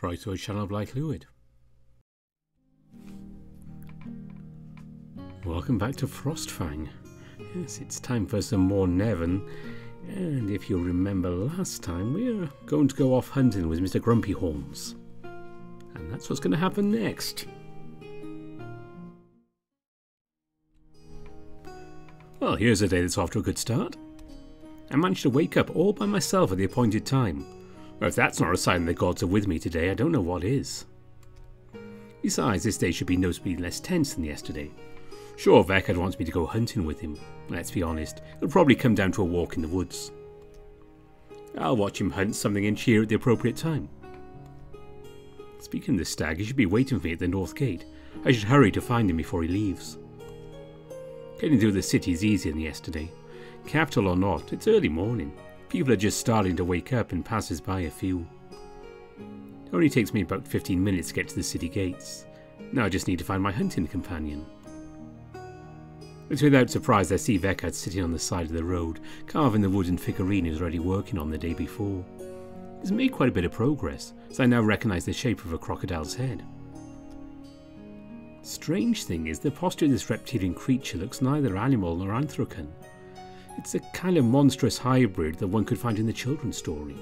Croeso Sianel Blaidd Llwyd. Welcome back to Frostfang. Yes, it's time for some more NeveN. And if you remember last time, we're going to go off hunting with Mr. Grumpy Horns. And that's what's going to happen next. Well, here's a day that's off to a good start. I managed to wake up all by myself at the appointed time if that's not a sign the gods are with me today, I don't know what is. Besides, this day should be noticeably less tense than yesterday. Sure, Vekhart wants me to go hunting with him. Let's be honest, it'll probably come down to a walk in the woods. I'll watch him hunt something and cheer at the appropriate time. Speaking of the stag, he should be waiting for me at the north gate. I should hurry to find him before he leaves. Getting through the city is easier than yesterday. Capital or not, it's early morning. People are just starting to wake up and passes by a few. It only takes me about 15 minutes to get to the city gates. Now I just need to find my hunting companion. It's without surprise I see Vekhart sitting on the side of the road, carving the wooden figurine he was already working on the day before. He's made quite a bit of progress, as I now recognise the shape of a crocodile's head. Strange thing is, the posture of this reptilian creature looks neither animal nor anthrocan. It's a kind of monstrous hybrid that one could find in the children's story.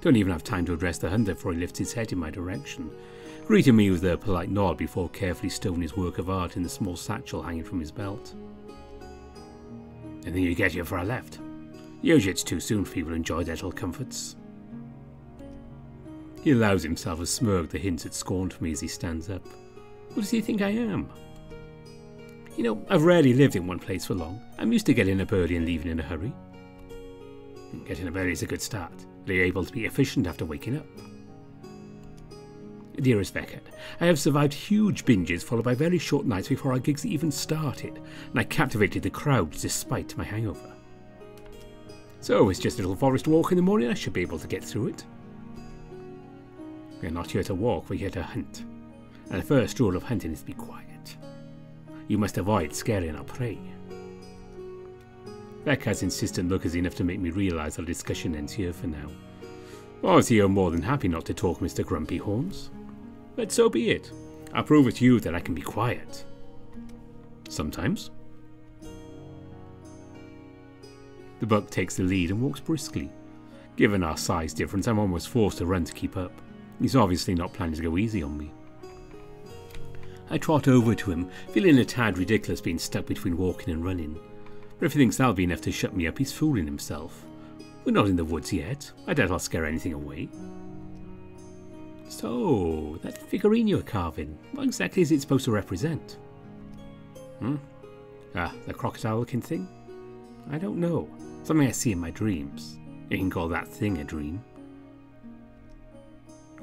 Don't even have time to address the hunter before he lifts his head in my direction, greeting me with a polite nod before carefully stowing his work of art in the small satchel hanging from his belt. Anything you get here for I left. Usually it's too soon for people to enjoy their little comforts. He allows himself a smirk that hints at scorn for me as he stands up. What does he think I am? You know, I've rarely lived in one place for long. I'm used to getting up early and leaving in a hurry. Getting up early is a good start. Are you able to be efficient after waking up? Dearest Vekhart, I have survived huge binges followed by very short nights before our gigs even started, and I captivated the crowds despite my hangover. So it's just a little forest walk in the morning, I should be able to get through it. We're not here to walk, we're here to hunt. And the first rule of hunting is to be quiet. You must avoid scaring our prey. Vekhart's insistent look is enough to make me realise our discussion ends here for now. Obviously, you're more than happy not to talk, Mr. Grumpy Horns. But so be it. I'll prove it to you that I can be quiet. Sometimes. The buck takes the lead and walks briskly. Given our size difference, I'm almost forced to run to keep up. He's obviously not planning to go easy on me. I trot over to him, feeling a tad ridiculous being stuck between walking and running. But if he thinks that'll be enough to shut me up, he's fooling himself. We're not in the woods yet. I doubt I'll scare anything away. So, that figurine you're carving, what exactly is it supposed to represent? Hmm? Ah, the crocodile looking thing? I don't know. Something I see in my dreams. You can call that thing a dream.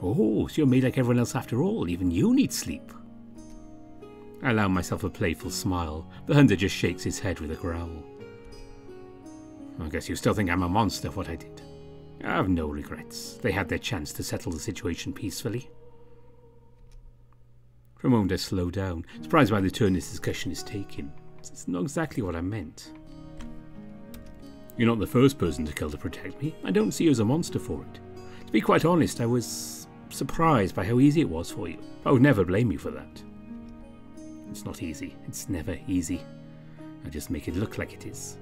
Oh, so you're made like everyone else after all. Even you need sleep. I allow myself a playful smile. The hunter just shakes his head with a growl. I guess you still think I'm a monster for what I did. I have no regrets. They had their chance to settle the situation peacefully. For a moment I slow down, surprised by the turn this discussion is taking. It's not exactly what I meant. You're not the first person to kill to protect me. I don't see you as a monster for it. To be quite honest, I was surprised by how easy it was for you. I would never blame you for that. It's not easy. It's never easy. I just make it look like it is.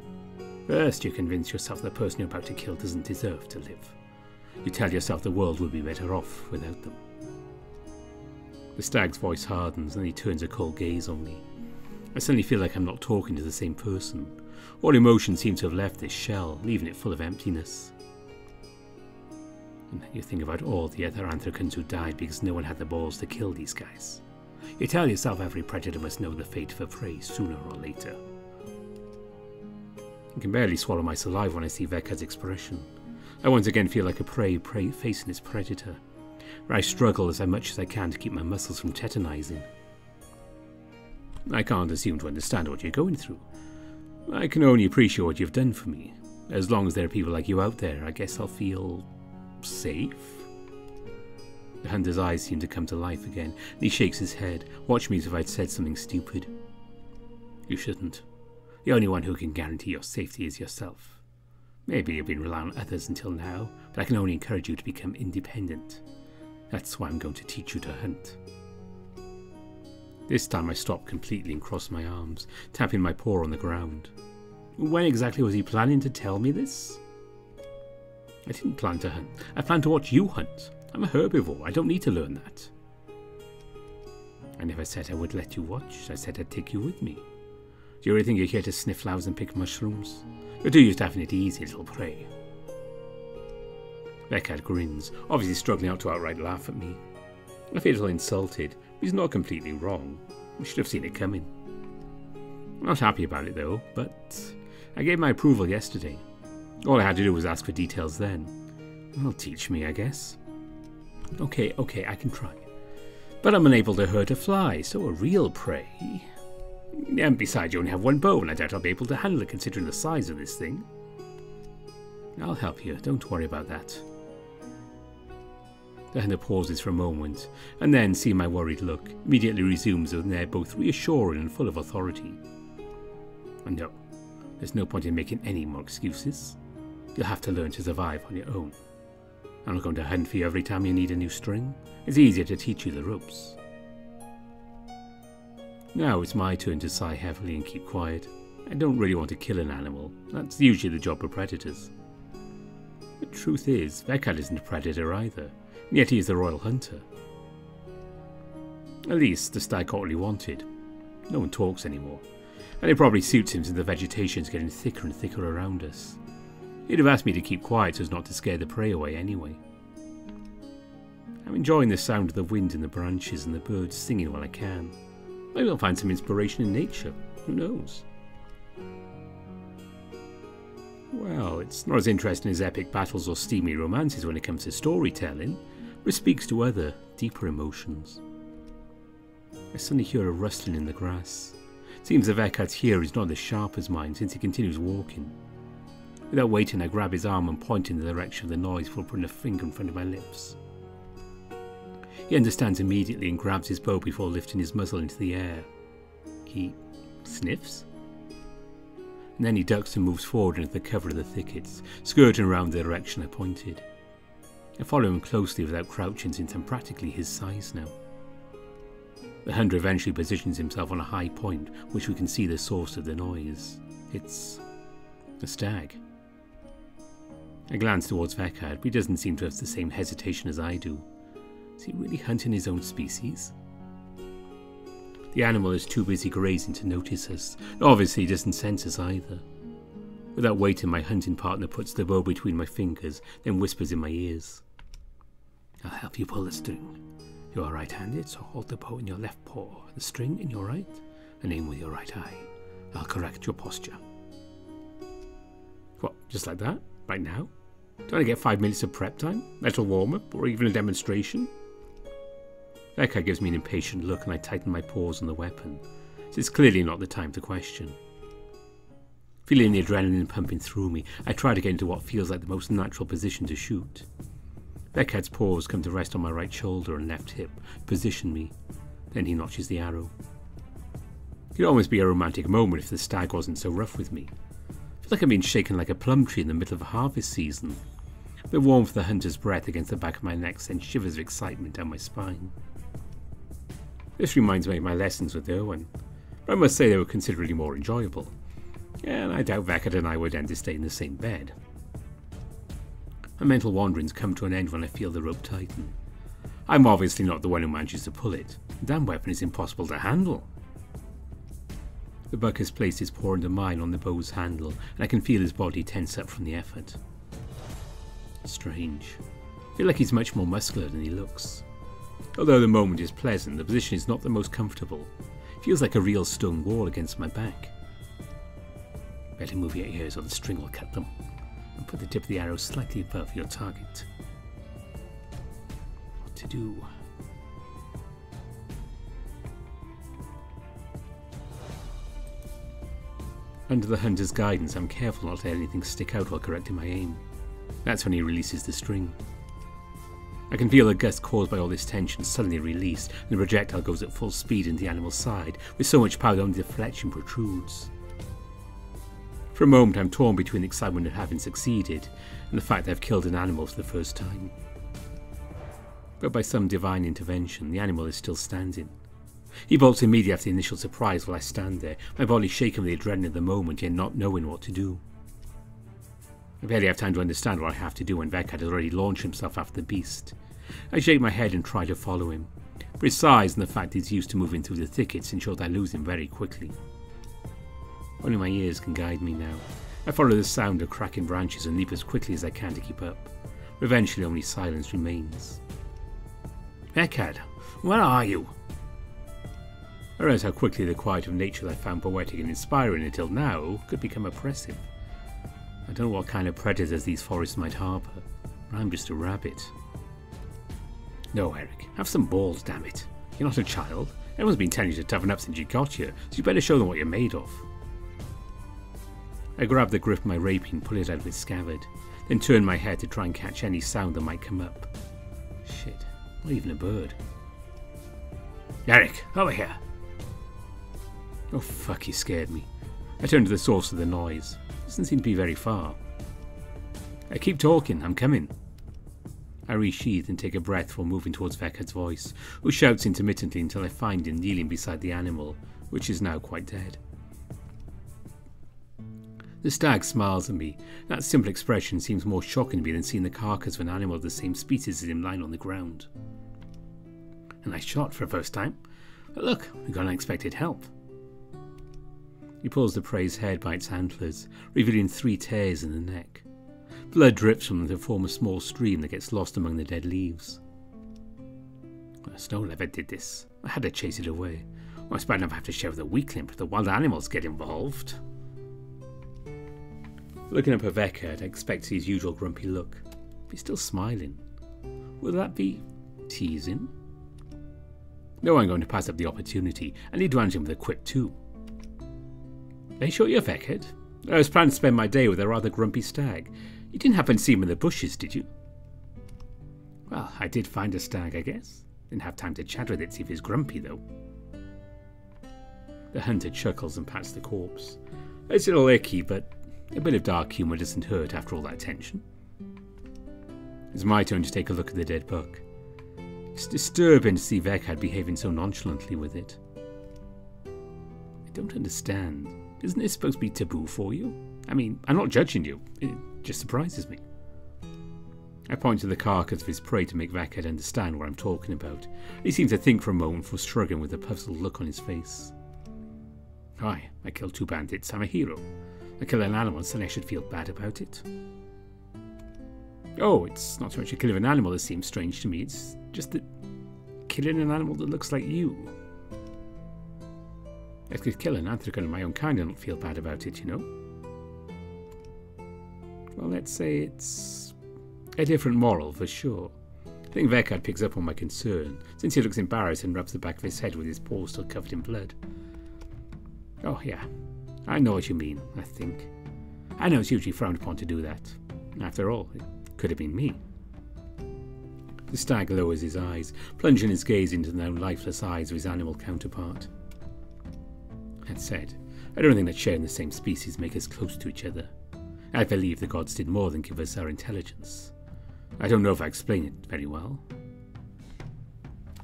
First, you convince yourself the person you're about to kill doesn't deserve to live. You tell yourself the world would be better off without them. The stag's voice hardens and he turns a cold gaze on me. I suddenly feel like I'm not talking to the same person. All emotion seems to have left this shell, leaving it full of emptiness. And then you think about all the other anthracans who died because no one had the balls to kill these guys. You tell yourself every predator must know the fate of a prey sooner or later. I can barely swallow my saliva when I see Vekhart's expression. I once again feel like a prey, prey facing its predator, I struggle as much as I can to keep my muscles from tetanizing. I can't assume to understand what you're going through. I can only appreciate what you've done for me. As long as there are people like you out there, I guess I'll feel safe. The hunter's eyes seem to come to life again, he shakes his head. Watch me as if I'd said something stupid. You shouldn't. The only one who can guarantee your safety is yourself. Maybe you've been relying on others until now, but I can only encourage you to become independent. That's why I'm going to teach you to hunt. This time I stopped completely and crossed my arms, tapping my paw on the ground. When exactly was he planning to tell me this? I didn't plan to hunt. I planned to watch you hunt. I'm a herbivore. I don't need to learn that. And if I never said I would let you watch. I said I'd take you with me. Do you really think you're here to sniff flowers and pick mushrooms? You're too used having it easy, little prey. Vekhart grins, obviously struggling not to outright laugh at me. I feel a little insulted, but he's not completely wrong. We should have seen it coming. I'm not happy about it though, but I gave my approval yesterday. All I had to do was ask for details then. Well, teach me, I guess. Okay, okay, I can try. But I'm unable to hurt a fly, so a real prey. And besides, you only have one bow, and I doubt I'll be able to handle it considering the size of this thing. I'll help you, don't worry about that. The hunter pauses for a moment, and then, seeing my worried look, immediately resumes with an air both reassuring and full of authority. No, there's no point in making any more excuses. You'll have to learn to survive on your own. I'm not going to hunt for you every time you need a new string. It's easier to teach you the ropes. Now it's my turn to sigh heavily and keep quiet. I don't really want to kill an animal. That's usually the job of predators. The truth is, Vekhart isn't a predator either, yet he is the royal hunter. At least, the stag he wanted. No one talks anymore, and it probably suits him since the vegetation's getting thicker and thicker around us. He'd have asked me to keep quiet so as not to scare the prey away anyway. I'm enjoying the sound of the wind in the branches and the birds singing while I can. Maybe I'll find some inspiration in nature. Who knows? Well, it's not as interesting as epic battles or steamy romances when it comes to storytelling, but it speaks to other, deeper emotions. I suddenly hear a rustling in the grass. Seems the Vekhart's here is not as sharp as mine since he continues walking. Without waiting, I grab his arm and point in the direction of the noise putting a finger in front of my lips. He understands immediately and grabs his bow before lifting his muzzle into the air. He sniffs. And then he ducks and moves forward into the cover of the thickets, skirting around the direction I pointed. I follow him closely without crouching since I'm practically his size now. The hunter eventually positions himself on a high point, which we can see the source of the noise. It's a stag. I glance towards Vekhart, but he doesn't seem to have the same hesitation as I do. Is he really hunting his own species? The animal is too busy grazing to notice us. Obviously, he doesn't sense us either. Without waiting, my hunting partner puts the bow between my fingers, then whispers in my ears. I'll help you pull the string. You are right handed, so hold the bow in your left paw, the string in your right, and aim with your right eye. I'll correct your posture. What, just like that? Right now? Don't I get five minutes of prep time? Little warm up, or even a demonstration? Vekhart gives me an impatient look and I tighten my paws on the weapon. It's clearly not the time to question. Feeling the adrenaline pumping through me, I try to get into what feels like the most natural position to shoot. Vekhart's paws come to rest on my right shoulder and left hip, position me. Then he notches the arrow. It could almost be a romantic moment if the stag wasn't so rough with me. I feel like I'm being shaken like a plum tree in the middle of harvest season. The warmth of the hunter's breath against the back of my neck sends shivers of excitement down my spine. This reminds me of my lessons with Erwin, but I must say they were considerably more enjoyable, and I doubt Vekhart and I would end to stay in the same bed. My mental wanderings come to an end when I feel the rope tighten. I'm obviously not the one who manages to pull it. The damn weapon is impossible to handle. The buck has placed his paw under mine on the bow's handle, and I can feel his body tense up from the effort. Strange. I feel like he's much more muscular than he looks. Although the moment is pleasant, the position is not the most comfortable. It feels like a real stone wall against my back. Better move your ears or the string will cut them. And put the tip of the arrow slightly above your target. What to do? Under the hunter's guidance, I'm careful not to let anything stick out while correcting my aim. That's when he releases the string. I can feel the gust caused by all this tension suddenly released, and the projectile goes at full speed into the animal's side, with so much power that only the fletching protrudes. For a moment I'm torn between the excitement of having succeeded and the fact that I've killed an animal for the first time. But by some divine intervention, the animal is still standing. He bolts immediately after the initial surprise while I stand there, my body shaken with the adrenaline of the moment yet not knowing what to do. I barely have time to understand what I have to do when Vekhart has already launched himself after the beast. I shake my head and try to follow him, but his size and the fact he's used to moving through the thickets ensure that I lose him very quickly. Only my ears can guide me now. I follow the sound of cracking branches and leap as quickly as I can to keep up. Eventually only silence remains. Vekhart, where are you? I realize how quickly the quiet of nature that I found poetic and inspiring until now could become oppressive. I don't know what kind of predators these forests might harbour, but I'm just a rabbit. No, Eric, have some balls, damn it. You're not a child. Everyone's been telling you to toughen up since you got here, so you better show them what you're made of. I grab the grip of my rapier and pull it out of its scabbard, then turn my head to try and catch any sound that might come up. Shit, not even a bird. Eric, over here! Oh fuck, he scared me. I turn to the source of the noise. Doesn't seem to be very far. I keep talking, I'm coming. I resheath and take a breath before moving towards Vekhart's voice, who shouts intermittently until I find him kneeling beside the animal, which is now quite dead. The stag smiles at me. That simple expression seems more shocking to me than seeing the carcass of an animal of the same species as him lying on the ground. A nice shot for a first time. But look, we got unexpected help. He pulls the prey's head by its antlers, revealing three tears in the neck. Blood drips from them to form a small stream that gets lost among the dead leaves. Well, Snow never did this. I had to chase it away. I suppose I never have to share with the weakling if the wild animals get involved. Looking up at Vekhart, I expect his usual grumpy look. But he's still smiling. Will that be teasing? No, I'm going to pass up the opportunity. I need to answer him with a quip too. Are you sure you're Vekhart? I was planning to spend my day with a rather grumpy stag. You didn't happen to see him in the bushes, did you? Well, I did find a stag, I guess. Didn't have time to chat with it, see if he's grumpy, though. The hunter chuckles and pats the corpse. It's a little icky, but a bit of dark humour doesn't hurt after all that tension. It's my turn to take a look at the dead buck. It's disturbing to see Vekhart behaving so nonchalantly with it. I don't understand. Isn't this supposed to be taboo for you? I mean, I'm not judging you. It just surprises me. I point to the carcass of his prey to make Vekhart understand what I'm talking about. He seems to think for a moment before shrugging with a puzzled look on his face. Aye, I killed two bandits. I'm a hero. I kill an animal, so I should feel bad about it. Oh, it's not so much a kill of an animal that seems strange to me. It's just that killing an animal that looks like you I could kill an Anthracan of my own kind and not feel bad about it, you know? Well, let's say it's a different moral for sure. I think Vekhart picks up on my concern, since he looks embarrassed and rubs the back of his head with his paw still covered in blood. Oh, yeah. I know what you mean, I think. I know it's usually frowned upon to do that. After all, it could have been me. The stag lowers his eyes, plunging his gaze into the now lifeless eyes of his animal counterpart. That said, I don't think that sharing the same species make us close to each other. I believe the gods did more than give us our intelligence. I don't know if I explain it very well.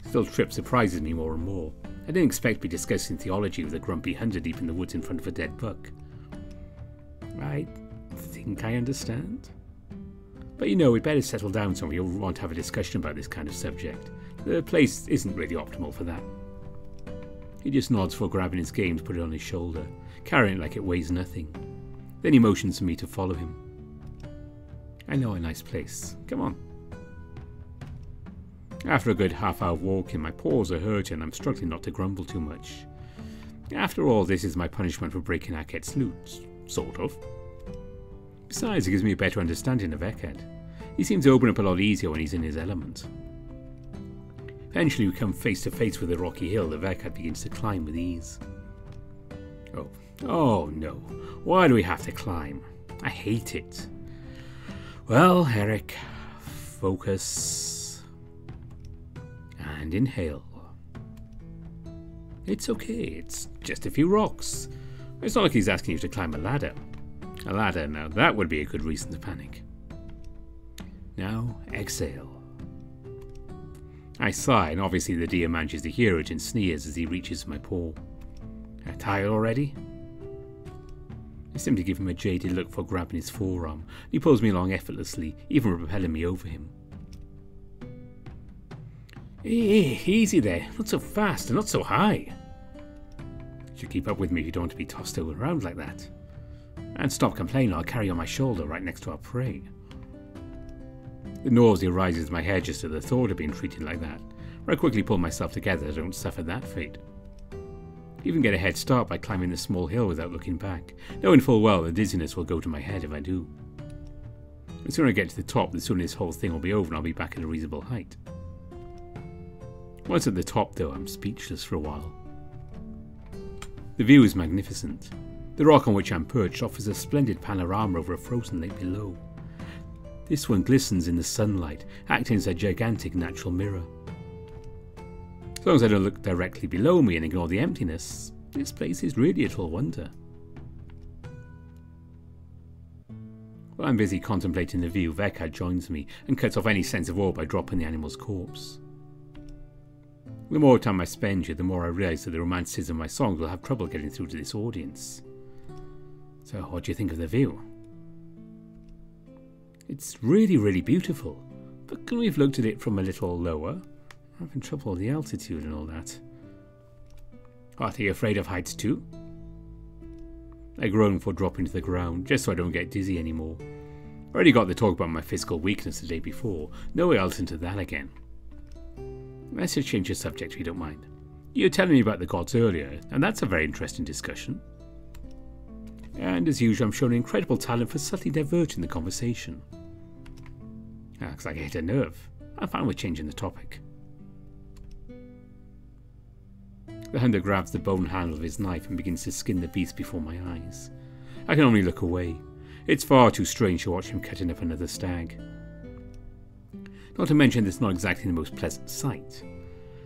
Still, Trip surprises me more and more. I didn't expect to be discussing theology with a grumpy hunter deep in the woods in front of a dead buck. I think I understand. But you know, we'd better settle down somewhere you'll want to have a discussion about this kind of subject. The place isn't really optimal for that. He just nods for grabbing his game to put it on his shoulder, carrying it like it weighs nothing. Then he motions for me to follow him. I know a nice place. Come on. After a good half hour walking, my paws are hurting and I'm struggling not to grumble too much. After all, this is my punishment for breaking Akhet's loot. Sort of. Besides, it gives me a better understanding of Vekhart. He seems to open up a lot easier when he's in his element. Eventually, we come face to face with a rocky hill that Vekhart begins to climb with ease. Oh, oh no. Why do we have to climb? I hate it. Well, Eric, focus. And inhale. It's okay, it's just a few rocks. It's not like he's asking you to climb a ladder. A ladder, now that would be a good reason to panic. Now, exhale. I sigh, and obviously the deer manages to hear it and sneers as he reaches my paw. Tired already? I simply give him a jaded look for grabbing his forearm. He pulls me along effortlessly, even propelling me over him. Easy there. Not so fast and not so high. You should keep up with me if you don't want to be tossed over around like that. And stop complaining, I'll carry on my shoulder right next to our prey. The nausea rises in my head just at the thought of being treated like that, but I quickly pull myself together so I don't suffer that fate. Even get a head start by climbing the small hill without looking back, knowing full well the dizziness will go to my head if I do. The sooner I get to the top, the sooner this whole thing will be over and I'll be back at a reasonable height. Once at the top, though, I'm speechless for a while. The view is magnificent. The rock on which I'm perched offers a splendid panorama over a frozen lake below. This one glistens in the sunlight, acting as a gigantic natural mirror. As long as I don't look directly below me and ignore the emptiness, this place is really a tall wonder. While I'm busy contemplating the view, Vekhart joins me and cuts off any sense of awe by dropping the animal's corpse. The more time I spend here, the more I realise that the romanticism of my songs will have trouble getting through to this audience. So, what do you think of the view? It's really, really beautiful, but can we have looked at it from a little lower? I'm having trouble with the altitude and all that. Oh, Are you afraid of heights too? I groan for dropping to the ground, just so I don't get dizzy anymore. I already got the talk about my physical weakness the day before, no way else into that again. Let's just change the subject if you don't mind. You were telling me about the gods earlier, and that's a very interesting discussion. And as usual, I'm showing incredible talent for subtly diverting the conversation. Ah, looks like I hit a nerve. I'm fine with changing the topic. The hunter grabs the bone handle of his knife and begins to skin the beast before my eyes. I can only look away. It's far too strange to watch him cutting up another stag. Not to mention it's not exactly the most pleasant sight.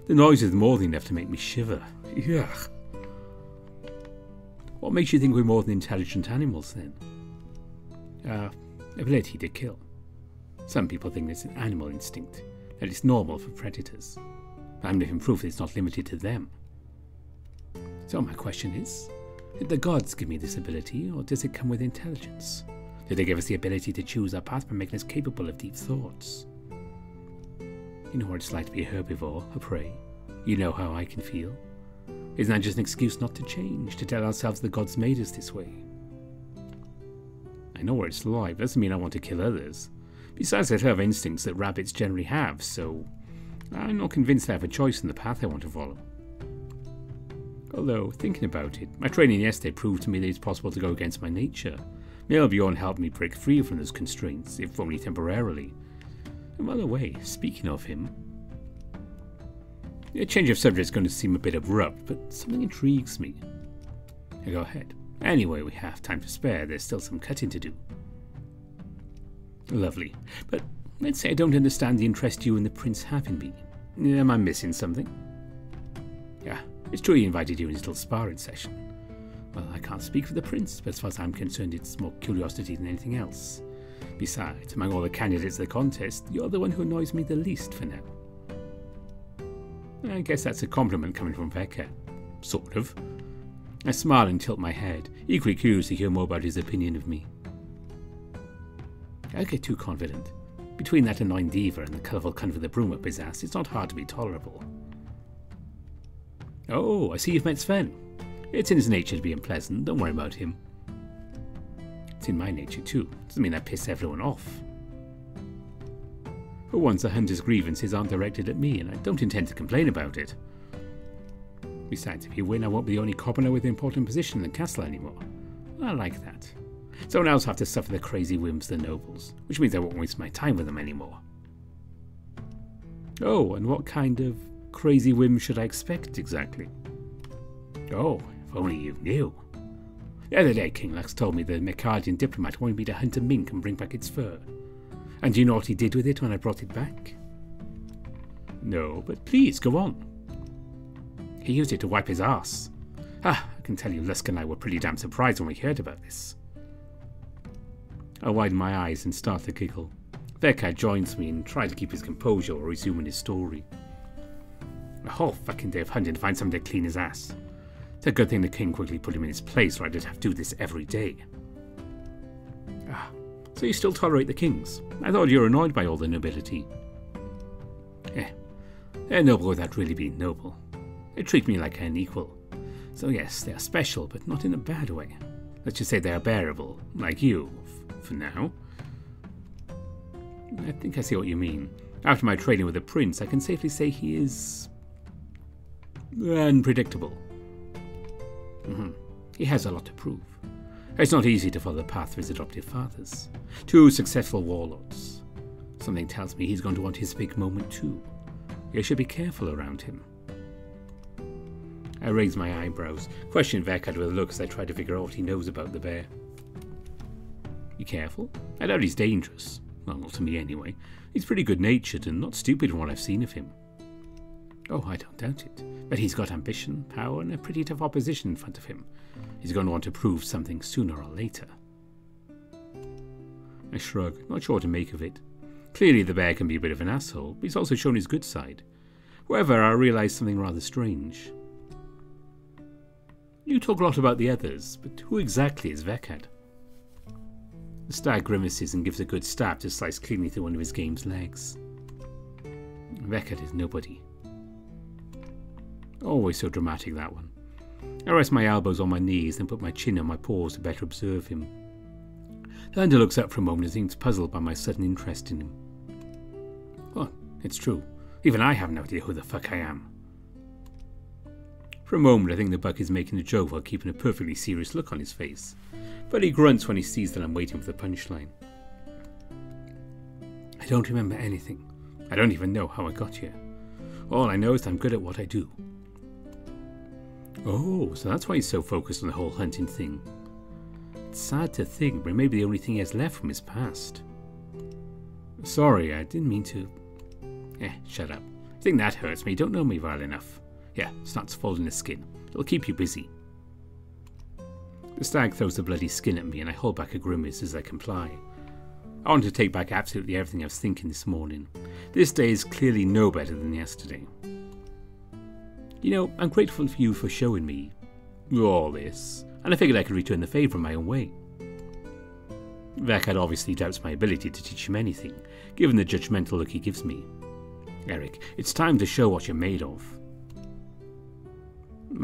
The noise is more than enough to make me shiver. Yuck. What makes you think we're more than intelligent animals then? Uh, ability to kill. Some people think it's an animal instinct, that it's normal for predators. I'm living proof that it's not limited to them. So my question is, did the gods give me this ability, or does it come with intelligence? Did they give us the ability to choose our path by making us capable of deep thoughts? You know what it's like to be a herbivore, a prey. You know how I can feel. Isn't that just an excuse not to change, to tell ourselves the gods made us this way? I know what it's like, doesn't mean I want to kill others. Besides, I have instincts that rabbits generally have, so I'm not convinced I have a choice in the path I want to follow. Although, thinking about it, my training yesterday proved to me that it's possible to go against my nature. Melbjorn helped me break free from those constraints, if only temporarily, and by the way, speaking of him, a change of subject is going to seem a bit abrupt, but something intrigues me. Now go ahead. Anyway, we have time to spare, there's still some cutting to do. Lovely. But let's say I don't understand the interest you and the prince have in me. Am I missing something? Yeah, it's true he invited you in his little sparring session. Well, I can't speak for the prince, but as far as I'm concerned, it's more curiosity than anything else. Besides, among all the candidates in the contest, you're the one who annoys me the least for now. I guess that's a compliment coming from Vekhart. Sort of. I smile and tilt my head, equally curious to hear more about his opinion of me. I get too confident. Between that annoying diva and the colourful cunt with the broom up his ass, it's not hard to be tolerable. Oh, I see you've met Sven. It's in his nature to be unpleasant, don't worry about him. It's in my nature too. Doesn't mean I piss everyone off. For once, the hunter's grievances aren't directed at me, and I don't intend to complain about it. Besides, if you win, I won't be the only commoner with an important position in the castle anymore. I like that. Someone else will have to suffer the crazy whims of the nobles, which means I won't waste my time with them anymore. Oh, and what kind of crazy whim should I expect exactly? Oh, if only you knew. The other day, King Lux told me the Mercadian diplomat wanted me to hunt a mink and bring back its fur. And do you know what he did with it when I brought it back? No, but please, go on. He used it to wipe his ass. Ah, I can tell you Lusk and I were pretty damn surprised when we heard about this. I widen my eyes and start to giggle. Vekhart joins me and tries to keep his composure while resuming his story. A whole fucking day of hunting to find something to clean his ass. It's a good thing the king quickly put him in his place or I'd have to do this every day. Ah, so you still tolerate the kings? I thought you were annoyed by all the nobility. Eh, they're noble without really being noble. They treat me like an equal. So yes, they are special, but not in a bad way. Let's just say they are bearable, like you, for now. I think I see what you mean. After my training with the prince, I can safely say he is... unpredictable. Mm -hmm. He has a lot to prove. It's not easy to follow the path of his adoptive fathers. Two successful warlords. Something tells me he's going to want his big moment too. You should be careful around him. I raise my eyebrows, question Vekhart with a look as I try to figure out what he knows about the bear. Be careful. I doubt he's dangerous. Well, not to me anyway. He's pretty good natured and not stupid from what I've seen of him. Oh, I don't doubt it. But he's got ambition, power, and a pretty tough opposition in front of him. He's going to want to prove something sooner or later. I shrug, not sure what to make of it. Clearly the bear can be a bit of an asshole, but he's also shown his good side. However, I realise something rather strange. You talk a lot about the others, but who exactly is Vekhart? The stag grimaces and gives a good stab to slice cleanly through one of his game's legs. Vekhart is nobody. Always so dramatic, that one. I rest my elbows on my knees and put my chin on my paws to better observe him. The looks up for a moment and seems puzzled by my sudden interest in him. Oh, it's true. Even I have no idea who the fuck I am. For a moment, I think the buck is making a joke while keeping a perfectly serious look on his face, but he grunts when he sees that I'm waiting for the punchline. I don't remember anything. I don't even know how I got here. All I know is I'm good at what I do. Oh, so that's why he's so focused on the whole hunting thing. It's sad to think, but maybe the only thing he has left from his past. Sorry, I didn't mean to. Eh, shut up. I think that hurts me. You don't know me well enough. Yeah, starts folding the skin. It'll keep you busy. The stag throws the bloody skin at me and I hold back a grimace as I comply. I want to take back absolutely everything I was thinking this morning. This day is clearly no better than yesterday. You know, I'm grateful for you for showing me all this, and I figured I could return the favour in my own way. Vekhart obviously doubts my ability to teach him anything, given the judgmental look he gives me. Eric, it's time to show what you're made of.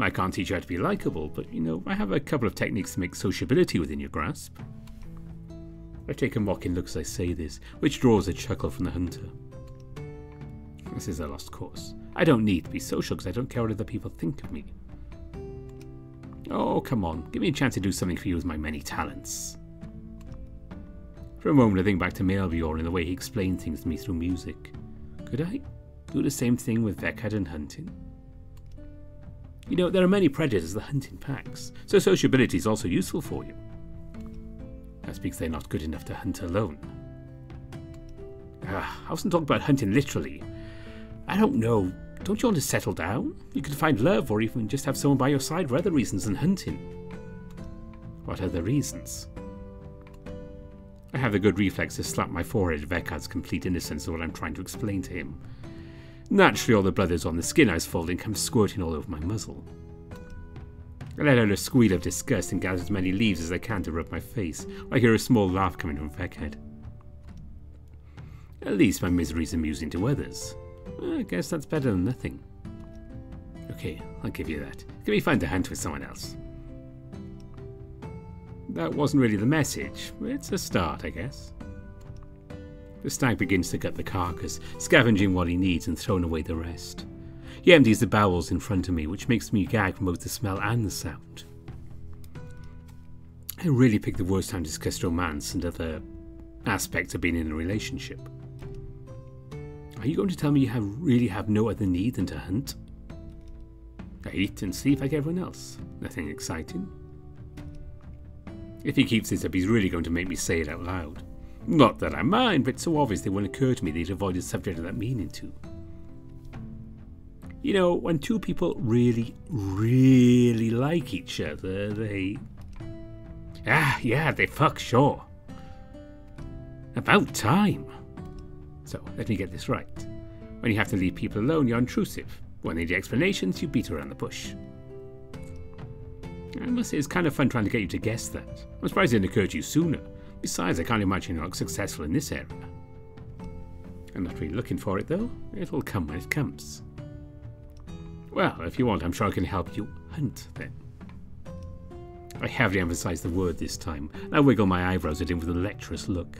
I can't teach you how to be likable, but you know, I have a couple of techniques to make sociability within your grasp. I take a mocking look as I say this, which draws a chuckle from the hunter. This is a lost cause. I don't need to be social because I don't care what other people think of me. Oh, come on, give me a chance to do something for you with my many talents. For a moment I think back to Melbjorn and the way he explained things to me through music. Could I do the same thing with Vekhart and hunting? You know, there are many predators that hunt in packs, so sociability is also useful for you. That's because they're not good enough to hunt alone. Ah, I wasn't talking about hunting literally. I don't know. Don't you want to settle down? You could find love or even just have someone by your side for other reasons than hunting. What other reasons? I have the good reflex to slap my forehead at Vekhart's complete innocence of what I'm trying to explain to him. Naturally, all the blood on the skin I was folding comes squirting all over my muzzle. I let out a squeal of disgust and gather as many leaves as I can to rub my face. I hear a small laugh coming from Vekhart. At least my misery is amusing to others. I guess that's better than nothing. Okay, I'll give you that. Can we find a hunt with someone else? That wasn't really the message. It's a start, I guess. The stag begins to gut the carcass, scavenging what he needs and throwing away the rest. He empties the bowels in front of me, which makes me gag from both the smell and the sound. I really picked the worst time to discuss romance and other aspects of being in a relationship. Are you going to tell me you have really have no other need than to hunt? I eat and sleep like everyone else. Nothing exciting. If he keeps this up, he's really going to make me say it out loud. Not that I mind, but it's so obvious it won't occur to me he'd avoid the subject of that meaning to. You know, when two people really, really like each other, they. Ah, yeah, they fuck, sure. About time. So, let me get this right. When you have to leave people alone, you're intrusive. When they need explanations, you beat around the bush. I must say, it's kind of fun trying to get you to guess that. I'm surprised it didn't occur to you sooner. Besides, I can't imagine you're not successful in this area. I'm not really looking for it, though. It'll come when it comes. Well, if you want, I'm sure I can help you hunt, then. I heavily emphasise the word this time. I wiggle my eyebrows at him with a lecherous look.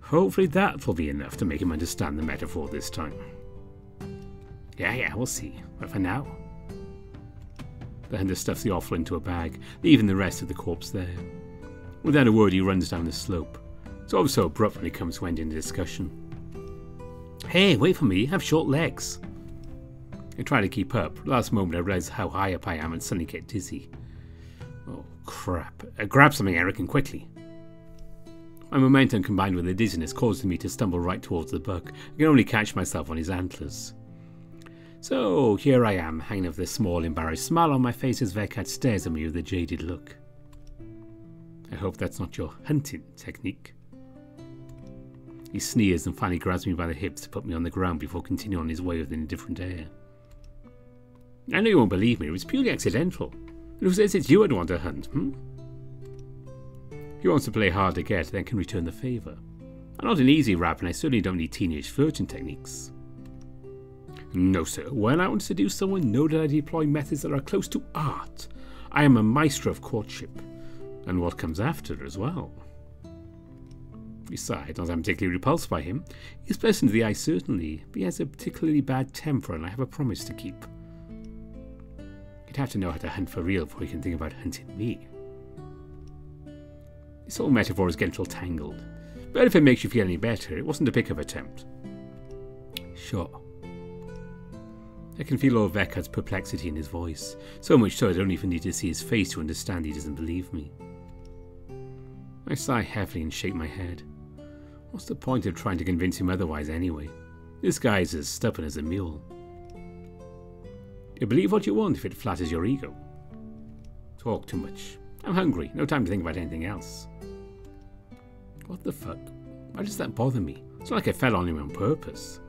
Hopefully that will be enough to make him understand the metaphor this time. Yeah, yeah, we'll see. But for now... The hunter stuffs the offal into a bag, leaving the rest of the corpse there. Without a word, he runs down the slope. It's always so abrupt when it comes to ending the discussion. Hey, wait for me, I have short legs. I try to keep up. Last moment, I realize how high up I am and suddenly get dizzy. Oh, crap. I grab something, Eric, and quickly. My momentum combined with the dizziness causes me to stumble right towards the buck. I can only catch myself on his antlers. So here I am, hanging with a small, embarrassed smile on my face as Vekhart stares at me with a jaded look. I hope that's not your hunting technique. He sneers and finally grabs me by the hips to put me on the ground before continuing on his way with an indifferent air. I know you won't believe me, it was purely accidental. Who says it's you I'd want to hunt, hmm? He wants to play hard to get, then can return the favour. I'm not an easy rap and I certainly don't need teenage flirting techniques. No, sir. When I want to seduce someone, know that I deploy methods that are close to art. I am a maestro of courtship, and what comes after as well. Besides, as I'm particularly repulsed by him, he's pleasant to the eye certainly, but he has a particularly bad temper, and I have a promise to keep. You'd have to know how to hunt for real before you can think about hunting me. This whole metaphor is getting a little tangled, but if it makes you feel any better, it wasn't a pick of attempt. Sure. I can feel all Vekhart's perplexity in his voice, so much so I don't even need to see his face to understand he doesn't believe me. I sigh heavily and shake my head. What's the point of trying to convince him otherwise anyway? This guy's as stubborn as a mule. You believe what you want if it flatters your ego. Talk too much. I'm hungry, no time to think about anything else. What the fuck? Why does that bother me? It's not like I fell on him on purpose.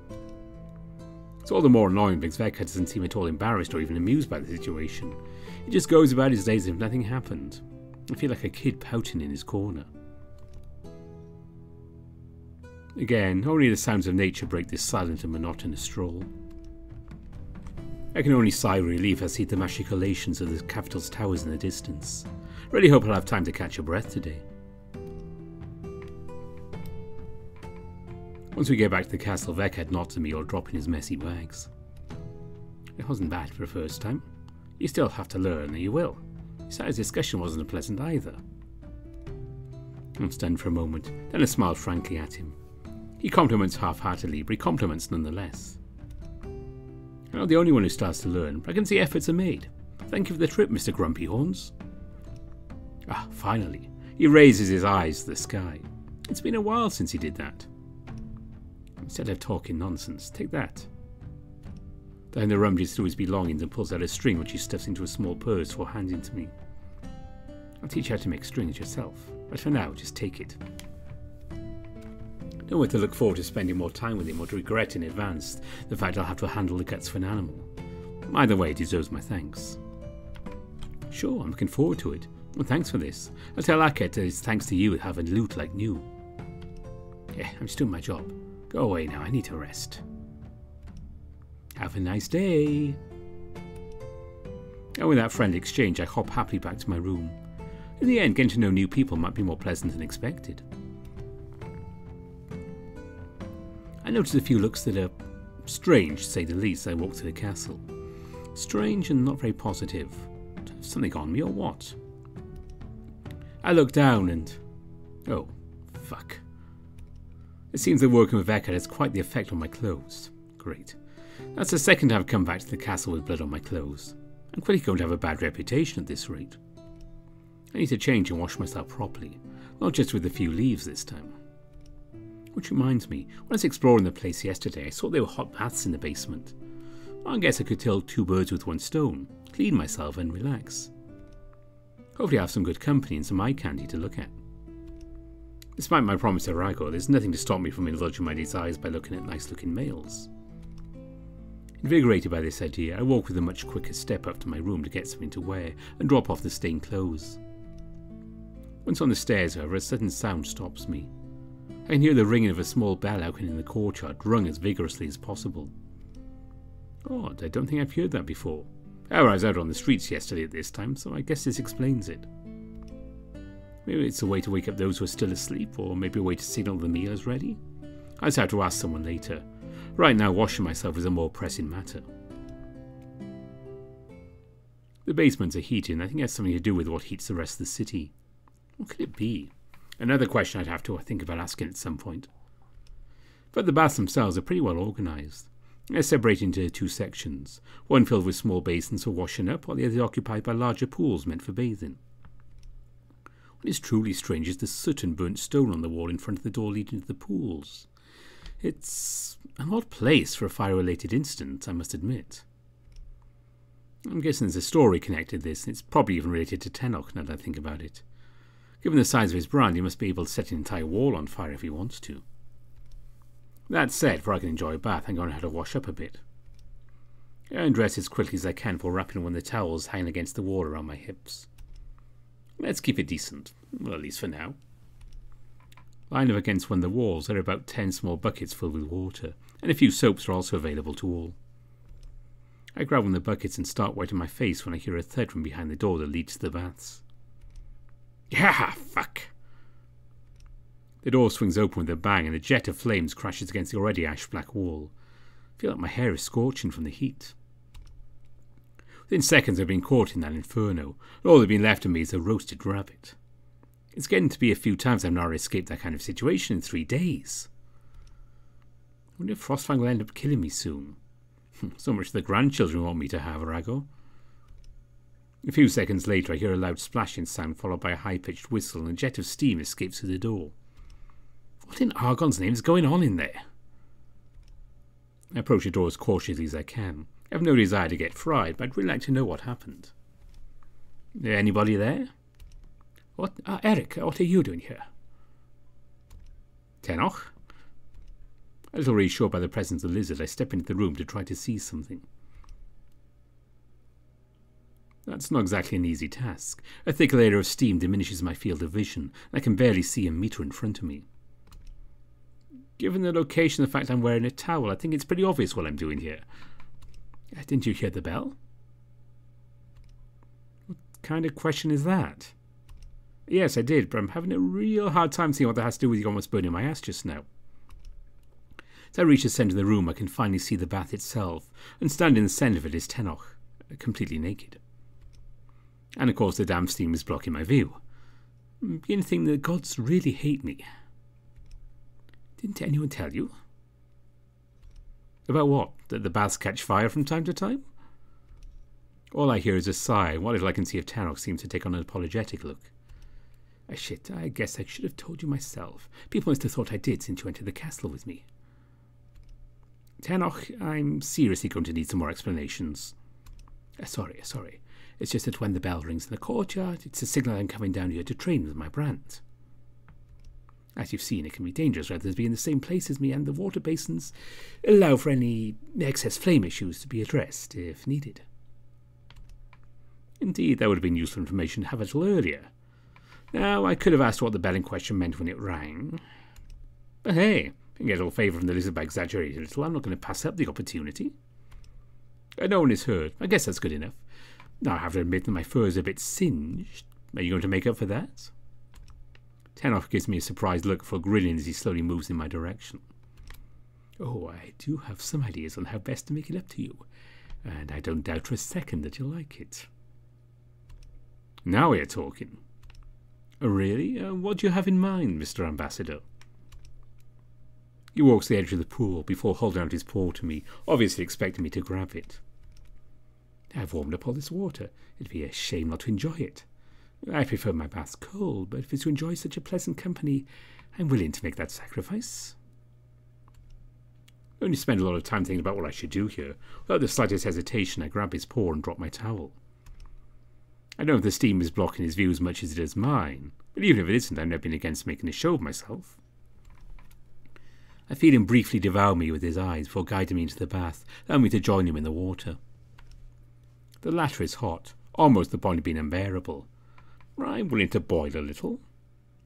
It's all the more annoying because Vekhart doesn't seem at all embarrassed or even amused by the situation. He just goes about his days as if nothing happened. I feel like a kid pouting in his corner. Again, only the sounds of nature break this silent and monotonous stroll. I can only sigh relief as I see the machicolations of the capital's towers in the distance. Really hope I'll have time to catch a breath today. Once we get back to the castle, Vekhart nods at me or dropping his messy bags. It wasn't bad for the first time. You still have to learn, and you will. Besides, discussion wasn't pleasant either. I'm stunned for a moment, then I smile frankly at him. He compliments half-heartedly, but he compliments nonetheless. I'm not the only one who starts to learn, but I can see efforts are made. Thank you for the trip, Mr. Grumpy Horns. Ah, finally. He raises his eyes to the sky. It's been a while since he did that. Instead of talking nonsense, take that. Then the rummages through his belongings and pulls out a string which he stuffs into a small purse before handing to me. I'll teach you how to make strings yourself, but for now, just take it. Don't wait to look forward to spending more time with him or to regret in advance the fact I'll have to handle the guts of an animal. Either way, it deserves my thanks. Sure, I'm looking forward to it. Well, thanks for this. I'll tell Akhet that it's thanks to you having loot like new. Yeah, I'm just doing my job. Go away now, I need to rest. Have a nice day. Oh, and with that friendly exchange, I hop happily back to my room. In the end, getting to know new people might be more pleasant than expected. I notice a few looks that are strange, to say the least, as I walk to the castle. Strange and not very positive. Something on me or what? I look down and. Oh, fuck. It seems that working with Vekhart has quite the effect on my clothes. Great. That's the second I've come back to the castle with blood on my clothes. I'm quickly going to have a bad reputation at this rate. I need to change and wash myself properly, not just with a few leaves this time. Which reminds me, when I was exploring the place yesterday, I saw there were hot baths in the basement. I guess I could kill two birds with one stone, clean myself and relax. Hopefully I have some good company and some eye candy to look at. Despite my promise to Rago, there's nothing to stop me from indulging my desires by looking at nice looking males. Invigorated by this idea, I walk with a much quicker step up to my room to get something to wear and drop off the stained clothes. Once on the stairs, however, a sudden sound stops me. I can hear the ringing of a small bell out in the courtyard, rung as vigorously as possible. Odd, I don't think I've heard that before. However, I was out on the streets yesterday at this time, so I guess this explains it. Maybe it's a way to wake up those who are still asleep, or maybe a way to signal the meal is ready. I just have to ask someone later. Right now, washing myself is a more pressing matter. The basements are heated, and I think it has something to do with what heats the rest of the city. What could it be? Another question I'd have to think about asking at some point. But the baths themselves are pretty well organised. They're separated into two sections, one filled with small basins for washing up, while the other is occupied by larger pools meant for bathing. What is truly strange is the soot and burnt stone on the wall in front of the door leading to the pools. It's an odd place for a fire-related incident, I must admit. I'm guessing there's a story connected to this, and it's probably even related to Tenoch now that I think about it. Given the size of his brand, he must be able to set an entire wall on fire if he wants to. That said, before I can enjoy a bath, I'm going to have to wash up a bit. I undress as quickly as I can before wrapping one of the towels hanging against the wall around my hips. Let's keep it decent, well, at least for now. Lined up against one of the walls, there are about ten small buckets filled with water, and a few soaps are also available to all. I grab one of the buckets and start wiping my face when I hear a thud from behind the door that leads to the baths. Yeah, fuck! The door swings open with a bang and a jet of flames crashes against the already ash black wall. I feel like my hair is scorching from the heat. Within seconds I've been caught in that inferno, and all that's been left of me is a roasted rabbit. It's getting to be a few times I've now escaped that kind of situation in three days. I wonder if Frostfang will end up killing me soon. so much the grandchildren want me to have, Rago. A few seconds later I hear a loud splashing sound followed by a high-pitched whistle and a jet of steam escapes through the door. What in Argon's name is going on in there? I approach the door as cautiously as I can. I have no desire to get fried, but I'd really like to know what happened. Anybody there? What, uh, Eric, what are you doing here? Tenoch? A little reassured by the presence of the lizard, I step into the room to try to see something. That's not exactly an easy task. A thick layer of steam diminishes my field of vision, and I can barely see a meter in front of me. Given the location, and the fact I'm wearing a towel, I think it's pretty obvious what I'm doing here. Uh, didn't you hear the bell? What kind of question is that? Yes, I did, but I'm having a real hard time seeing what that has to do with you almost burning my ass just now. As I reach the centre of the room, I can finally see the bath itself, and standing in the centre of it is Tenoch, completely naked. And of course, the damn steam is blocking my view. Beginning to think the gods really hate me. Didn't anyone tell you? About what? That the baths catch fire from time to time? All I hear is a sigh, what little I can see of Tenoch seems to take on an apologetic look. Ah, shit, I guess I should have told you myself. People must have thought I did since you entered the castle with me. Tenoch, I'm seriously going to need some more explanations. Uh, sorry, sorry. It's just that when the bell rings in the courtyard, it's a signal I'm coming down here to train with my brand. As you've seen, it can be dangerous rather than be in the same place as me, and the water basins allow for any excess flame issues to be addressed if needed. Indeed, that would have been useful information to have a little earlier. Now, I could have asked what the bell in question meant when it rang. But hey, I get a little favour from the lizard by exaggerating a little. I'm not going to pass up the opportunity. No one is hurt. I guess that's good enough. Now I have to admit that my fur is a bit singed. Are you going to make up for that? Tenoch gives me a surprised look for grinning as he slowly moves in my direction. Oh, I do have some ideas on how best to make it up to you, and I don't doubt for a second that you'll like it. Now we are talking. Really? Uh, what do you have in mind, Mr. Ambassador? He walks the edge of the pool before holding out his paw to me, obviously expecting me to grab it. I've warmed up all this water. It'd be a shame not to enjoy it. I prefer my baths cold, but if it's to enjoy such a pleasant company, I'm willing to make that sacrifice. I only spend a lot of time thinking about what I should do here. Without the slightest hesitation, I grab his paw and drop my towel. I don't know if the steam is blocking his view as much as it is mine, but even if it isn't, I've never been against making a show of myself. I feel him briefly devour me with his eyes before guiding me into the bath, allowing me to join him in the water. The latter is hot, almost the point of being unbearable. I'm willing to boil a little.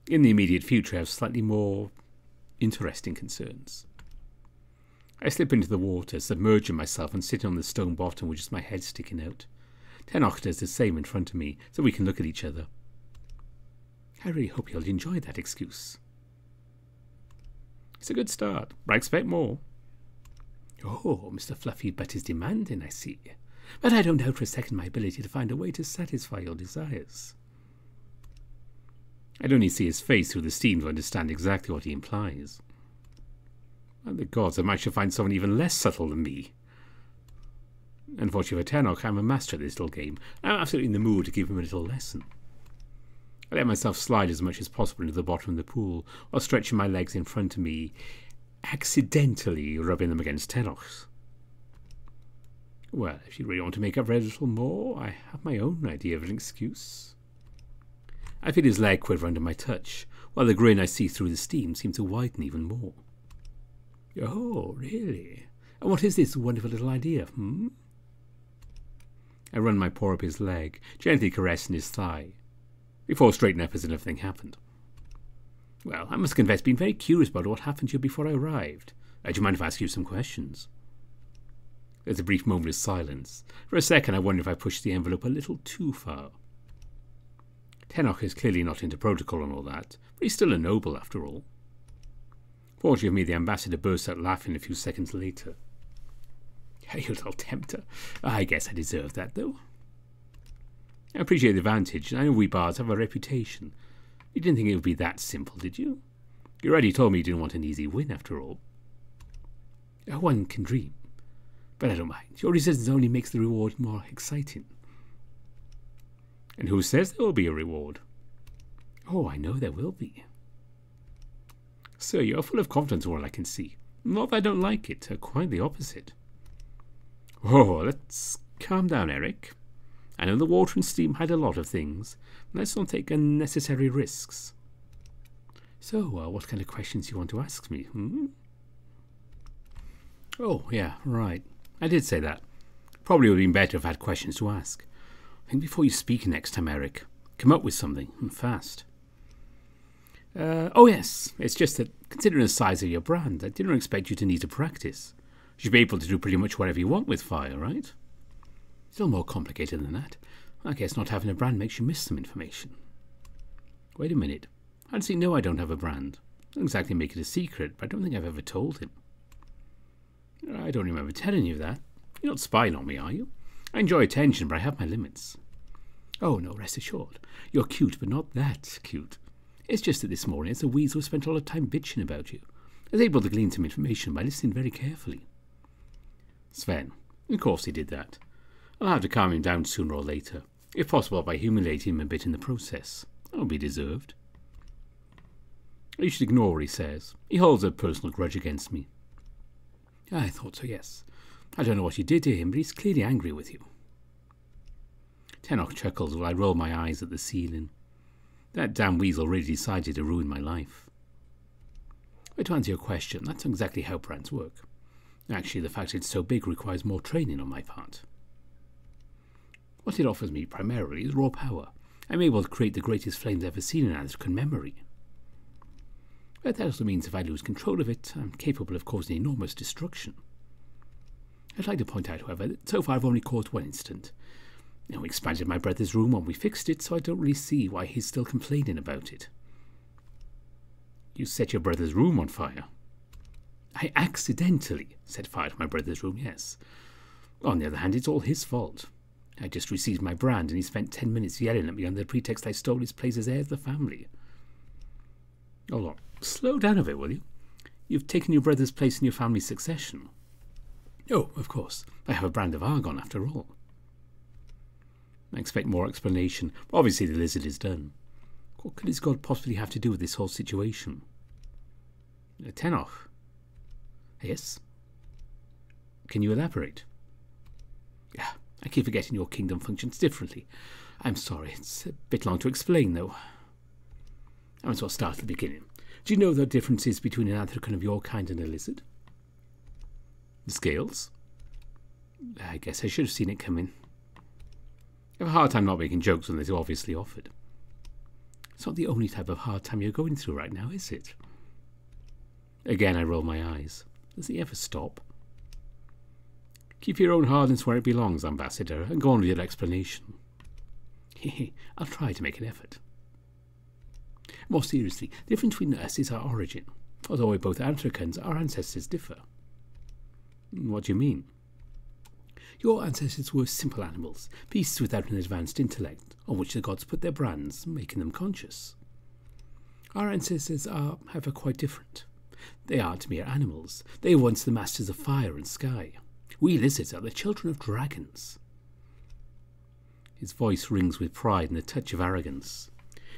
In the immediate future, I have slightly more interesting concerns. I slip into the water, submerging myself and sitting on the stone bottom with just my head sticking out. Tenoch does the same in front of me, so we can look at each other. I really hope you'll enjoy that excuse. It's a good start, I expect more. Oh, Mr. Fluffy Butt is demanding, I see. But I don't doubt for a second my ability to find a way to satisfy your desires. I'd only see his face through the steam to understand exactly what he implies. And the gods, I might find someone even less subtle than me. Unfortunately for Tenoch, I'm a master at this little game. I'm absolutely in the mood to give him a little lesson. I let myself slide as much as possible into the bottom of the pool, while stretching my legs in front of me, accidentally rubbing them against Tenoch's. Well, if you really want to make up for a little more, I have my own idea of an excuse. I feel his leg quiver under my touch, while the grin I see through the steam seems to widen even more. Oh, really? And what is this wonderful little idea, hmm? I run my paw up his leg, gently caressing his thigh, before straightening up as if nothing happened. Well, I must confess being very curious about what happened to you before I arrived. Uh, do you mind if I ask you some questions? There's a brief moment of silence. For a second, I wonder if I pushed the envelope a little too far. Tenoch is clearly not into protocol and all that, but he's still a noble after all. Fortunately for me, the ambassador burst out laughing a few seconds later. You little tempter. I guess I deserve that, though. I appreciate the advantage. I know we bards have a reputation. You didn't think it would be that simple, did you? You already told me you didn't want an easy win, after all. One can dream. But I don't mind. Your resistance only makes the reward more exciting. And who says there will be a reward? Oh, I know there will be. Sir, you are full of confidence, all I can see. Not that I don't like it, quite the opposite. Oh, let's calm down, Eric. I know the water and steam hide a lot of things. Let's not take unnecessary risks. So, uh, what kind of questions you want to ask me? Hmm? Oh, yeah, right. I did say that. Probably would have been better if I had questions to ask. I think before you speak next time, Eric. Come up with something, and fast. Uh, oh, yes. It's just that, considering the size of your brand, I didn't expect you to need to practice. You should be able to do pretty much whatever you want with fire, right? Still more complicated than that. I guess not having a brand makes you miss some information. Wait a minute. How does he know I don't have a brand? Don't exactly make it a secret, but I don't think I've ever told him. I don't remember telling you that. You're not spying on me, are you? I enjoy attention, but I have my limits. Oh, no, rest assured. You're cute, but not that cute. It's just that this morning it's a weasel spent all the time bitching about you. I was able to glean some information by listening very carefully. Sven. Of course he did that. I'll have to calm him down sooner or later, if possible by humiliating him a bit in the process. That'll be deserved. You should ignore what he says. He holds a personal grudge against me. I thought so, yes. I don't know what you did to him, but he's clearly angry with you. Tenoch chuckles while I roll my eyes at the ceiling. That damn weasel really decided to ruin my life. But to answer your question, that's exactly how brands work. Actually, the fact it's so big requires more training on my part. What it offers me primarily is raw power. I'm able to create the greatest flames ever seen in Azracan memory. But that also means if I lose control of it, I'm capable of causing enormous destruction. I'd like to point out, however, that so far I've only caused one incident. We expanded my brother's room when we fixed it, so I don't really see why he's still complaining about it. You set your brother's room on fire. I accidentally set fire to my brother's room, yes. On the other hand, it's all his fault. I just received my brand, and he spent ten minutes yelling at me under the pretext I stole his place as heir of the family. Hold on. Slow down a bit, will you? You've taken your brother's place in your family's succession. Oh, of course. I have a brand of Argon, after all. I expect more explanation. Obviously, the lizard is done. What could his god possibly have to do with this whole situation? Uh, Tenoch? Yes? Can you elaborate? Yeah, I keep forgetting your kingdom functions differently. I'm sorry, it's a bit long to explain, though. I might as well start at the beginning. Do you know the differences between an anthracan of your kind and a lizard? The scales? I guess I should have seen it coming. I have a hard time not making jokes when they're obviously offered. It's not the only type of hard time you're going through right now, is it? Again, I roll my eyes. Does he ever stop? Keep your own hardness where it belongs, Ambassador, and go on with your explanation. I'll try to make an effort. More seriously, the difference between us is our origin. Although we're both Anthracans, our ancestors differ. What do you mean? Your ancestors were simple animals, beasts without an advanced intellect, on which the gods put their brands, making them conscious. Our ancestors are, however, quite different. They aren't mere animals. They were once the masters of fire and sky. We lizards are the children of dragons. His voice rings with pride and a touch of arrogance.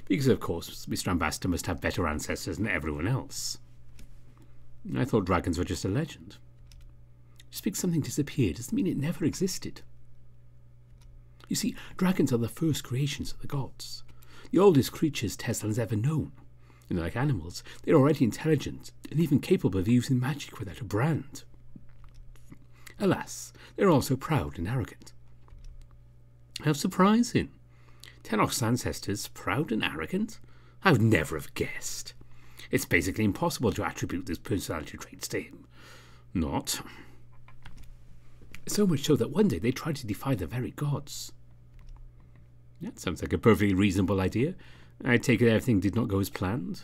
Because, of course, Mr. Ambassador must have better ancestors than everyone else. I thought dragons were just a legend. Just because something disappeared doesn't mean it never existed. You see, dragons are the first creations of the gods, the oldest creatures Tesla has ever known. And like animals, they're already intelligent and even capable of using magic without a brand. Alas, they're also proud and arrogant. How surprising! Tenoch's ancestors proud and arrogant? I would never have guessed. It's basically impossible to attribute those personality traits to him. Not. So much so that one day they tried to defy the very gods. That sounds like a perfectly reasonable idea. I take it everything did not go as planned.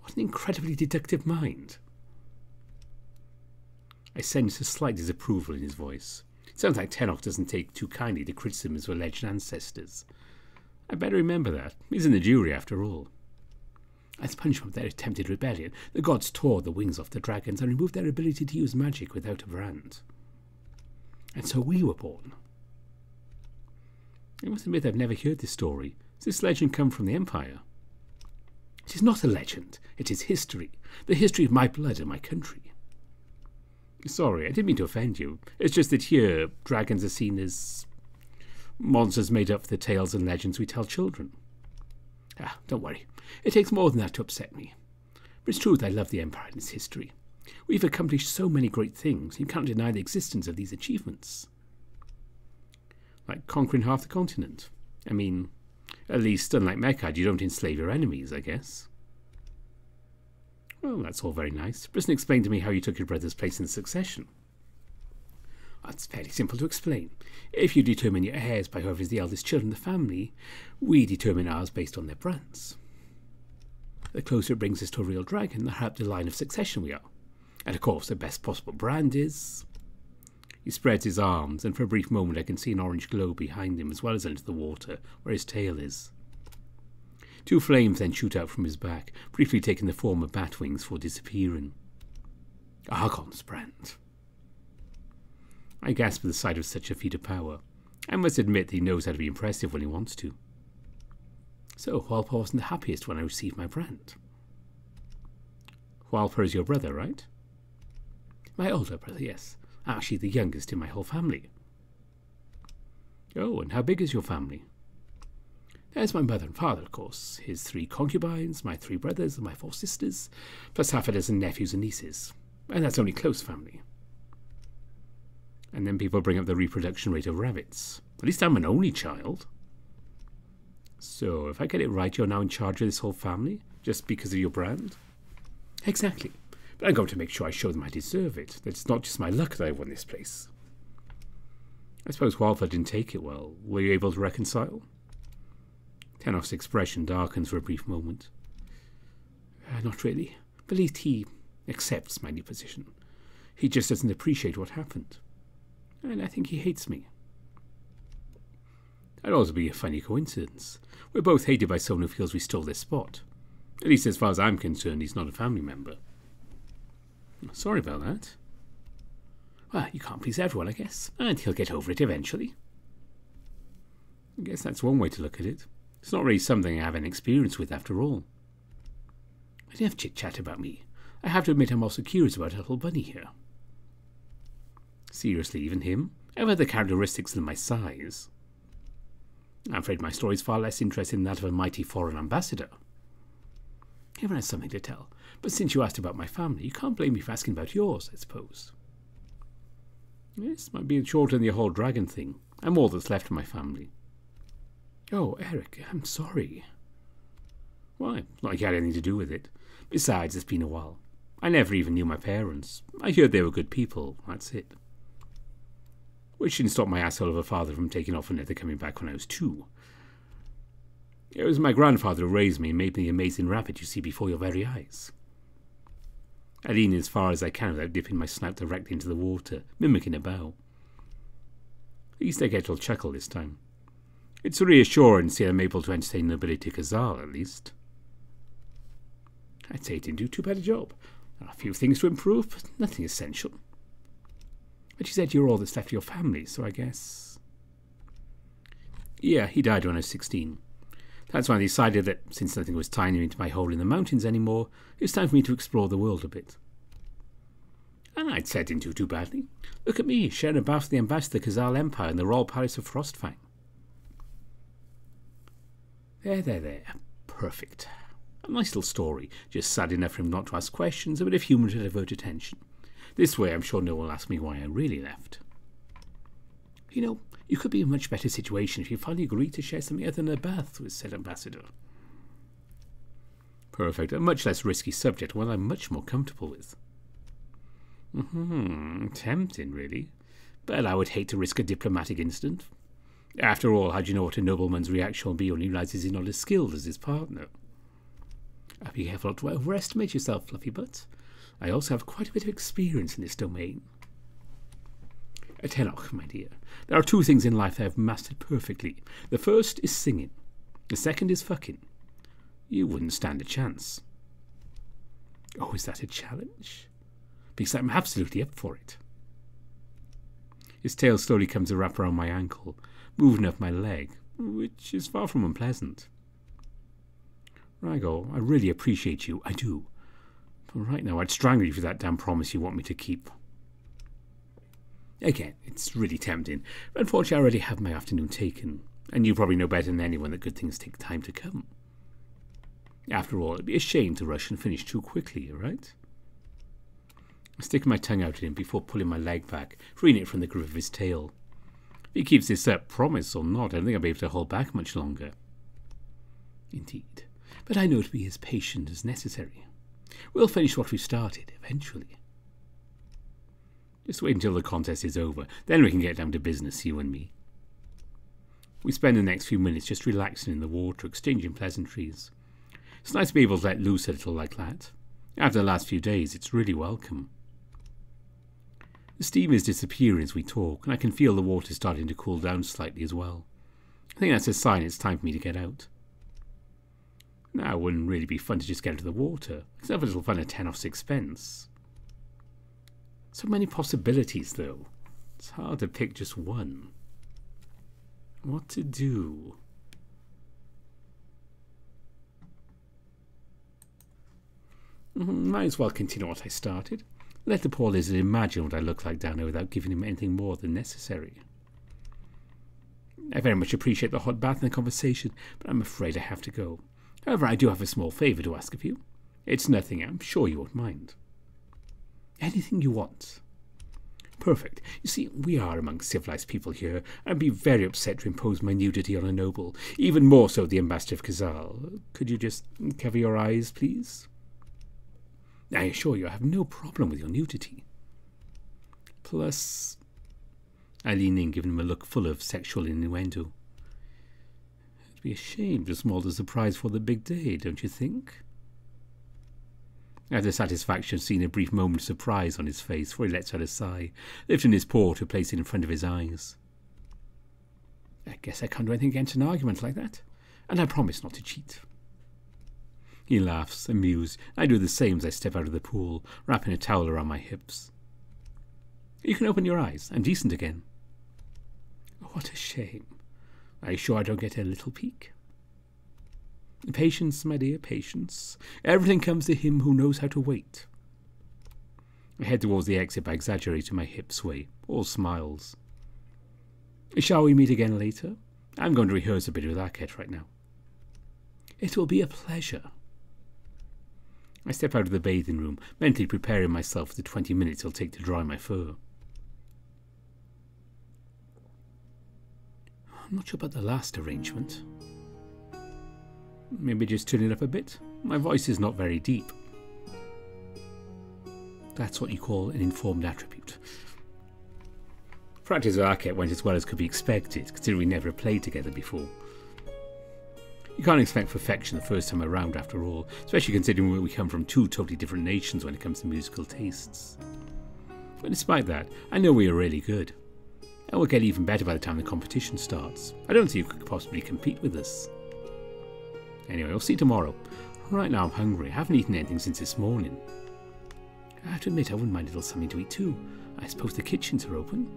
What an incredibly deductive mind. I sense a slight disapproval in his voice. It sounds like Tenoch doesn't take too kindly to criticism of his alleged ancestors. I better remember that. He's in the jury, after all. As punishment for their attempted rebellion, the gods tore the wings off the dragons and removed their ability to use magic without a brand. And so we were born. I must admit I've never heard this story. This legend come from the Empire? It is not a legend. It is history. The history of my blood and my country. Sorry, I didn't mean to offend you. It's just that here, dragons are seen as monsters made up for the tales and legends we tell children. Ah, don't worry. It takes more than that to upset me. But it's true that I love the Empire and its history. We've accomplished so many great things, you can't deny the existence of these achievements. Like conquering half the continent. I mean, at least, unlike Mechad, you don't enslave your enemies, I guess. Well, that's all very nice. But doesn't explain to me how you took your brother's place in succession. That's fairly simple to explain. If you determine your heirs by whoever is the eldest child in the family, we determine ours based on their brands. The closer it brings us to a real dragon, the higher up the line of succession we are. And of course, the best possible brand is. He spreads his arms, and for a brief moment I can see an orange glow behind him as well as under the water, where his tail is. Two flames then shoot out from his back, briefly taking the form of bat wings for disappearing. Argon's brand. I gasp at the sight of such a feat of power. I must admit that he knows how to be impressive when he wants to. So, Hualpa wasn't the happiest when I received my brand. Hualpa is your brother, right? My older brother, yes. Actually, the youngest in my whole family. Oh, and how big is your family? There's my mother and father, of course, his three concubines, my three brothers, and my four sisters, plus half a dozen nephews and nieces. And that's only close family. And then people bring up the reproduction rate of rabbits. At least I'm an only child. So, if I get it right, you're now in charge of this whole family, just because of your brand? Exactly. I'm going to make sure I show them I deserve it, that it's not just my luck that I won this place. I suppose Hualpa didn't take it well. Were you able to reconcile? Tenoch's expression darkens for a brief moment. Uh, not really. At least he accepts my new position. He just doesn't appreciate what happened. And I think he hates me. That'd also be a funny coincidence. We're both hated by someone who feels we stole their spot. At least as far as I'm concerned, he's not a family member. Sorry about that. Well, you can't please everyone, I guess, and he'll get over it eventually. I guess that's one way to look at it. It's not really something I have any experience with, after all. Enough chit chat about me. I have to admit I'm also curious about little bunny here. Seriously, even him? I've characteristics than my size. I'm afraid my story is far less interesting than that of a mighty foreign ambassador. Everyone has something to tell, but since you asked about my family, you can't blame me for asking about yours, I suppose. This might be shorter than the whole dragon thing. I'm all that's left of my family. Oh, Eric, I'm sorry. Why? Not like you had anything to do with it. Besides, it's been a while. I never even knew my parents. I heard they were good people, that's it. Which didn't stop my asshole of a father from taking off and never coming back when I was two. It was my grandfather who raised me and made me the amazing rabbit you see before your very eyes. I lean as far as I can without dipping my snout directly into the water, mimicking a bow. At least I get a chuckle this time. It's reassuring to see I'm able to entertain nobility Kazal, at least. I'd say it didn't do too bad a job. A few things to improve, but nothing essential. But you said you're all that's left of your family, so I guess. Yeah, he died when I was 16. That's when I decided that since nothing was tying me into my hole in the mountains anymore, it was time for me to explore the world a bit. And I'd said didn't too badly. Look at me, sharing a bath with the ambassador Kazal Empire in the royal palace of Frostfang. There, there, there. Perfect. A nice little story, just sad enough for him not to ask questions, a bit of humour to divert attention. This way I'm sure no one will ask me why I really left. You know, you could be in a much better situation if you finally agreed to share something other than a bath with said ambassador. Perfect. A much less risky subject, one I'm much more comfortable with. Hmm, tempting, really. But I would hate to risk a diplomatic incident. After all, how do you know what a nobleman's reaction will be when he realizes he's not as skilled as his partner? I'd be careful not to overestimate yourself, Fluffy Butt. I also have quite a bit of experience in this domain. Tenoch, my dear, there are two things in life I have mastered perfectly. The first is singing. The second is fucking. You wouldn't stand a chance. Oh, is that a challenge? Because I'm absolutely up for it. His tail slowly comes to wrap around my ankle, moving up my leg, which is far from unpleasant. Rago, I really appreciate you, I do. But right now, I'd strangle you for that damn promise you want me to keep. Again, it's really tempting, but unfortunately, I already have my afternoon taken, and you probably know better than anyone that good things take time to come. After all, it'd be a shame to rush and finish too quickly, right? Sticking my tongue out at him before pulling my leg back, freeing it from the grip of his tail. If he keeps this up, promise or not, I don't think I'll be able to hold back much longer. Indeed, but I know to be as patient as necessary. We'll finish what we've started, eventually. Just wait until the contest is over, then we can get down to business, you and me. We spend the next few minutes just relaxing in the water, exchanging pleasantries. It's nice to be able to let loose a little like that. After the last few days, it's really welcome. The steam is disappearing as we talk, and I can feel the water starting to cool down slightly as well. I think that's a sign it's time for me to get out. Now, it wouldn't really be fun to just get into the water. It's have a little fun at Tenoch's expense. So many possibilities, though. It's hard to pick just one. What to do? Mm-hmm, might as well continue what I started. Let the poor lizard imagine what I look like down there without giving him anything more than necessary. I very much appreciate the hot bath and the conversation, but I'm afraid I have to go. However, I do have a small favour to ask of you. It's nothing, I'm sure you won't mind. Anything you want. Perfect. You see, we are among civilized people here, and I'd be very upset to impose my nudity on a noble, even more so the ambassador of Kazal. Could you just cover your eyes, please? I assure you I have no problem with your nudity. Plus, I lean in, giving him a look full of sexual innuendo. It'd be a shame to small the surprise for the big day, don't you think? Satisfaction, of seeing a brief moment of surprise on his face, for he lets out a sigh, lifting his paw to place it in front of his eyes. I guess I can't do anything against an argument like that, and I promise not to cheat. He laughs, amused. I do the same as I step out of the pool, wrapping a towel around my hips. You can open your eyes. I'm decent again. What a shame. Are you sure I don't get a little peek? Patience, my dear, patience. Everything comes to him who knows how to wait. I head towards the exit by exaggerating my hip sway, all smiles. Shall we meet again later? I'm going to rehearse a bit with Akhet right now. It will be a pleasure. I step out of the bathing room, mentally preparing myself for the twenty minutes it'll take to dry my fur. I'm not sure about the last arrangement. Maybe just turn it up a bit. My voice is not very deep. That's what you call an informed attribute. Practice with Akhet went as well as could be expected, considering we never played together before. You can't expect perfection the first time around, after all, especially considering we come from two totally different nations when it comes to musical tastes. But despite that, I know we are really good. And we'll get even better by the time the competition starts. I don't see who could possibly compete with us. Anyway, we'll see you tomorrow. Right now I'm hungry. I haven't eaten anything since this morning. I have to admit I wouldn't mind a little something to eat too. I suppose the kitchens are open.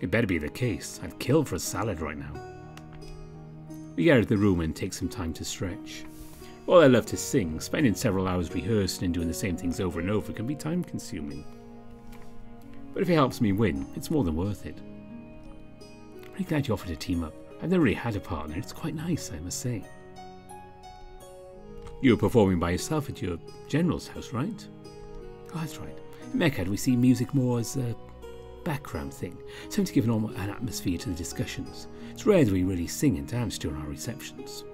It better be the case. I'd kill for a salad right now. We get out of the room and take some time to stretch. While I love to sing, spending several hours rehearsing and doing the same things over and over can be time consuming. But if it helps me win, it's more than worth it. I'm really glad you offered to team up. I've never really had a partner. It's quite nice, I must say. You were performing by yourself at your general's house, right? Oh, that's right. In Mechad, we see music more as a background thing, something to give an, an atmosphere to the discussions. It's rare that we really sing and dance during our receptions.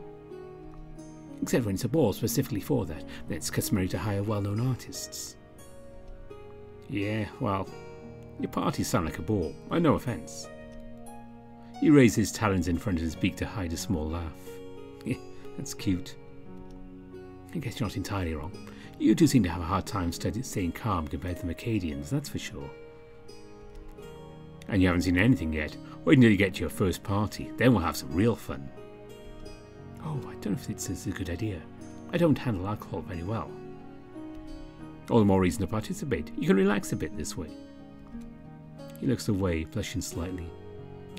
Except when it's a ball specifically for that, then it's customary to hire well known artists. Yeah, well, your parties sound like a ball, I no offence. He raised his talons in front of his beak to hide a small laugh. That's cute. I guess you're not entirely wrong. You two seem to have a hard time staying calm compared to the Mechadians, that's for sure. And you haven't seen anything yet. Wait until you get to your first party, then we'll have some real fun. Oh, I don't know if this is a good idea. I don't handle alcohol very well. All the more reason to participate. You can relax a bit this way. He looks away, blushing slightly.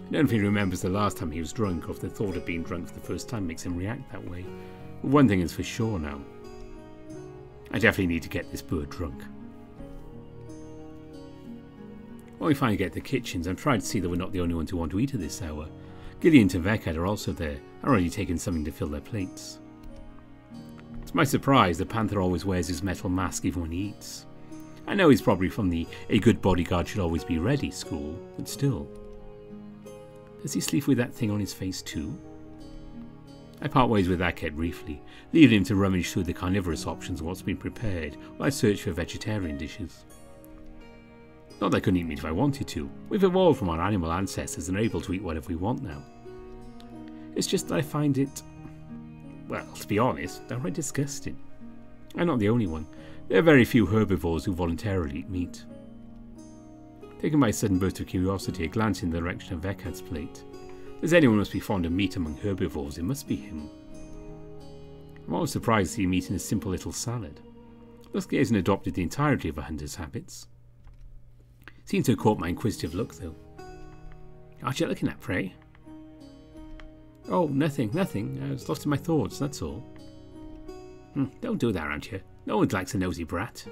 I don't know if he remembers the last time he was drunk or if the thought of being drunk for the first time makes him react that way. But one thing is for sure now. I definitely need to get this bird drunk. When we finally get to the kitchens, I'm trying to see that we're not the only ones who want to eat at this hour. Gideon and Vekhart are also there, and already taken something to fill their plates. To my surprise, the panther always wears his metal mask even when he eats. I know he's probably from the a good bodyguard should always be ready school, but still. Does he sleep with that thing on his face too? I part ways with Akhet briefly, leaving him to rummage through the carnivorous options of what's been prepared while I search for vegetarian dishes. Not that I couldn't eat meat if I wanted to. We've evolved from our animal ancestors and are able to eat whatever we want now. It's just that I find it, well, to be honest, downright disgusting. I'm not the only one. There are very few herbivores who voluntarily eat meat. Taken by a sudden burst of curiosity, I glance in the direction of Vekhart's plate. As anyone must be fond of meat among herbivores, it must be him. I'm always surprised to see him eating a simple little salad. He hasn't adopted the entirety of a hunter's habits. Seems to have caught my inquisitive look, though. Aren't you looking at, pray? Oh, nothing, nothing. I was lost in my thoughts, that's all. Hmm, don't do that, aren't you? No one likes a nosy brat.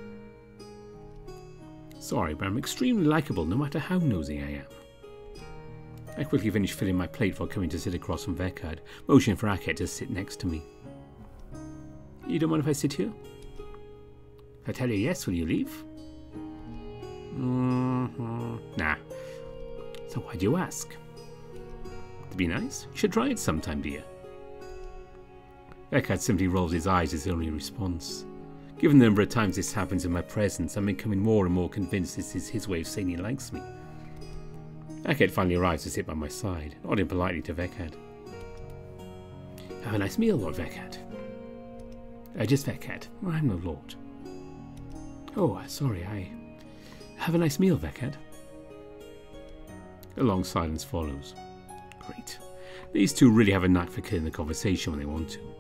Sorry, but I'm extremely likable no matter how nosy I am. I quickly finished filling my plate before coming to sit across from Vekhart, motioning for Akhet to sit next to me. You don't mind if I sit here? If I tell you yes, will you leave? Mm-hmm. Nah. So why do you ask? To be nice? You should try it sometime, dear. Vekhart simply rolls his eyes as the only response. Given the number of times this happens in my presence, I'm becoming more and more convinced this is his way of saying he likes me. Akhet finally arrives to sit by my side, nodding politely to Vekhart. Have a nice meal, Lord Vekhart. Uh, just Vekhart. I'm no lord. Oh, sorry, I have a nice meal, Vekhart. A long silence follows. Great. These two really have a knack for killing the conversation when they want to.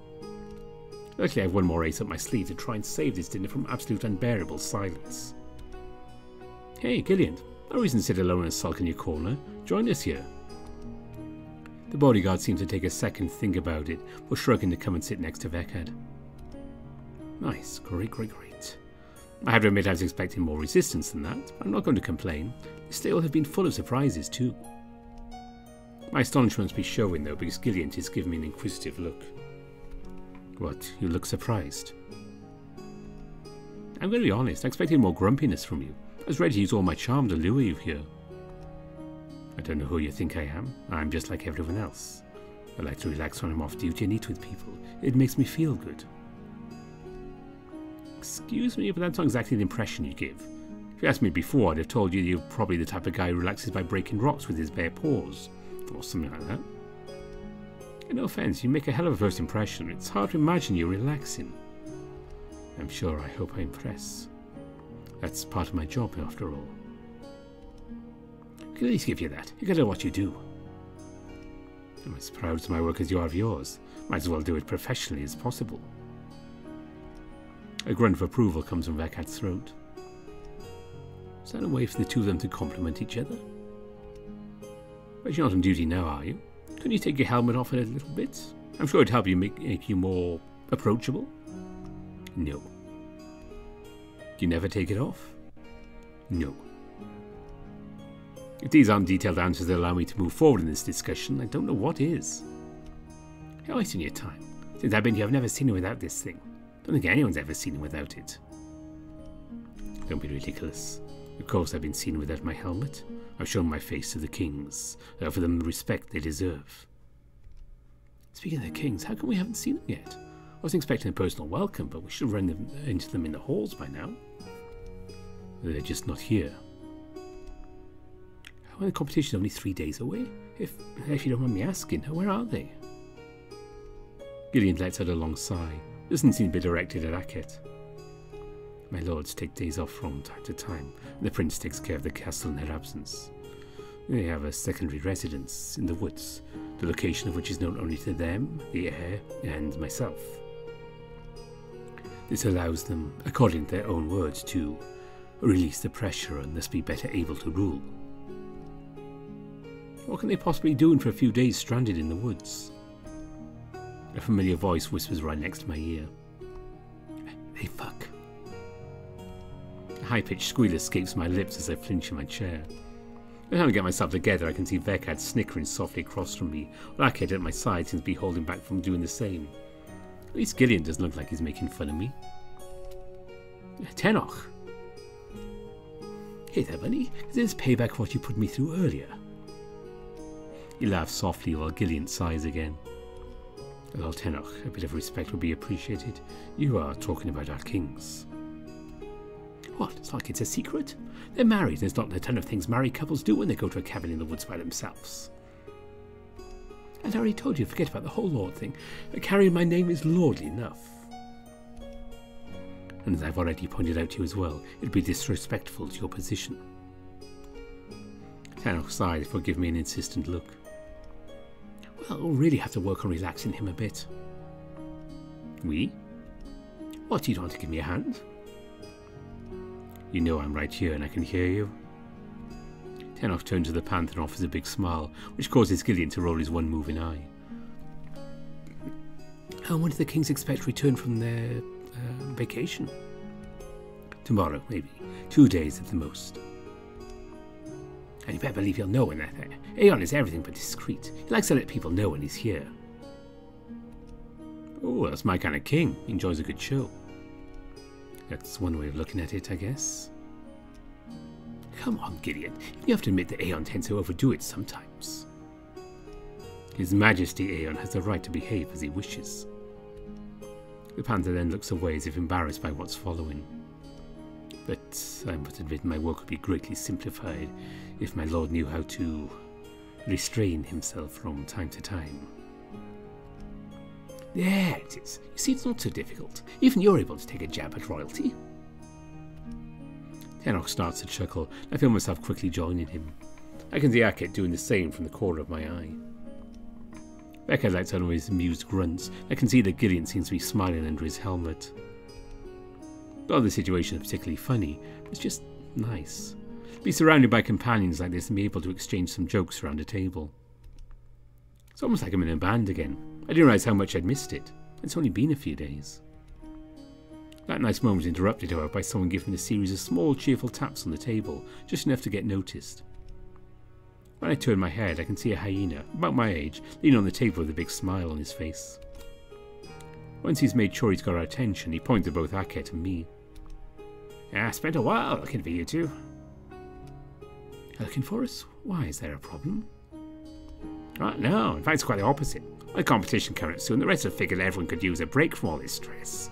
Luckily, I have one more ace up my sleeve to try and save this dinner from absolute unbearable silence. Hey, Gillian, no reason to sit alone and sulk in your corner. Join us here. The bodyguard seemed to take a second to think about it, before shrugging to come and sit next to Vekhart. Nice, great, great, great. I have to admit I was expecting more resistance than that, but I'm not going to complain. The stable have been full of surprises too. My astonishment must be showing though, because Gillian is giving me an inquisitive look. What, you look surprised? I'm going to be honest, I expected more grumpiness from you. I was ready to use all my charm to lure you here. I don't know who you think I am. I'm just like everyone else. I like to relax when I'm off duty and eat with people. It makes me feel good. Excuse me, but that's not exactly the impression you give. If you asked me before, I'd have told you you're probably the type of guy who relaxes by breaking rocks with his bare paws, or something like that. No offence, you make a hell of a first impression. It's hard to imagine you relaxing. I'm sure I hope I impress. That's part of my job, after all. I can at least give you that. You gotta know what you do. I'm as proud of my work as you are of yours. Might as well do it professionally as possible. A grunt of approval comes from Vekhart's throat. Is that a way for the two of them to compliment each other? But you're not on duty now, are you? Can you take your helmet off in a little bit? I'm sure it'd help you make, make you more approachable. No. Do you never take it off? No. If these aren't detailed answers that allow me to move forward in this discussion, I don't know what is. You're wasting your time. Since I've been here, I've never seen it without this thing. Don't think anyone's ever seen it without it. Don't be ridiculous. Of course I've been seen without my helmet. I've shown my face to the kings, uh, to offer them the respect they deserve. Speaking of the kings, how come we haven't seen them yet? I was expecting a personal welcome, but we should have run them into them in the halls by now. They're just not here. Well, the competition's only three days away. If, if you don't mind me asking, where are they? Gillian lets out a long sigh. Doesn't seem to be directed at Akhet. My lords take days off from time to time. The prince takes care of the castle in their absence. They have a secondary residence in the woods, the location of which is known only to them, the heir, and myself. This allows them, according to their own words, to release the pressure and thus be better able to rule. What can they possibly do for a few days stranded in the woods? A familiar voice whispers right next to my ear. They fuck. A high pitched squeal escapes my lips as I flinch in my chair. By the time I get myself together, I can see Vekhart snickering softly across from me, while at my side seems to be holding back from doing the same. At least Gillian doesn't look like he's making fun of me. Tenoch! Hey there, bunny. Is this payback for what you put me through earlier? He laughs softly while Gillian sighs again. Well, Tenoch, a bit of respect would be appreciated. You are talking about our kings. What? It's like it's a secret? They're married. and There's not a ton of things married couples do when they go to a cabin in the woods by themselves. And I already told you, forget about the whole lord thing. Carrying my name is lordly enough. And as I've already pointed out to you as well, it'd be disrespectful to your position. Tenoch sighed for giving me an insistent look. Well, we'll really have to work on relaxing him a bit. We? What, you don't want to give me a hand? You know I'm right here and I can hear you. Tenoch turns to the panther and offers a big smile, which causes Gillian to roll his one moving eye. And when do the kings expect to return from their uh, vacation? Tomorrow, maybe. Two days at the most. And you better believe he'll know when they're there. Aeon is everything but discreet. He likes to let people know when he's here. Oh, that's my kind of king. He enjoys a good show. That's one way of looking at it, I guess. Come on, Gideon. You have to admit that Aeon tends to overdo it sometimes. His Majesty Aeon has the right to behave as he wishes. The panther then looks away as if embarrassed by what's following. But I must admit my work would be greatly simplified if my lord knew how to restrain himself from time to time. There it is. You see, it's not so difficult. Even you're able to take a jab at royalty. Tenoch starts to chuckle. I feel myself quickly joining him. I can see Akhet doing the same from the corner of my eye. Becca lets out one of his amused grunts. I can see that Gillian seems to be smiling under his helmet. Not the situation is particularly funny, it's just nice. Be surrounded by companions like this and be able to exchange some jokes around a table. It's almost like I'm in a band again. I didn't realise how much I'd missed it. It's only been a few days. That nice moment interrupted, however, by someone giving a series of small, cheerful taps on the table, just enough to get noticed. When I turn my head, I can see a hyena, about my age, leaning on the table with a big smile on his face. Once he's made sure he's got our attention, he points at both Akhet and me. I spent a while looking for you two. Looking for us? Why, is there a problem? Uh, no, in fact, it's quite the opposite. My competition coming up soon, the rest of have figured everyone could use a break from all this stress.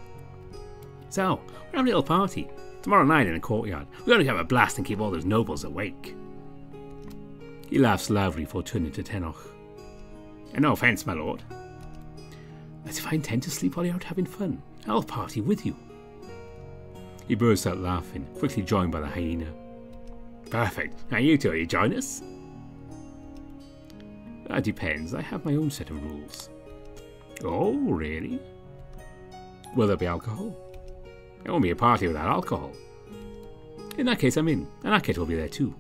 So, we're having a little party. Tomorrow night in the courtyard. We're going to have a blast and keep all those nobles awake. He laughs loudly before turning to Tenoch. And no offence, my lord. As if I intend to sleep while you're out having fun. I'll party with you. He bursts out laughing, quickly joined by the hyena. Perfect. Now you two, you join us? That depends. I have my own set of rules. Oh, really? Will there be alcohol? It won't be a party without alcohol. In that case, I'm in, and Akhet will be there too.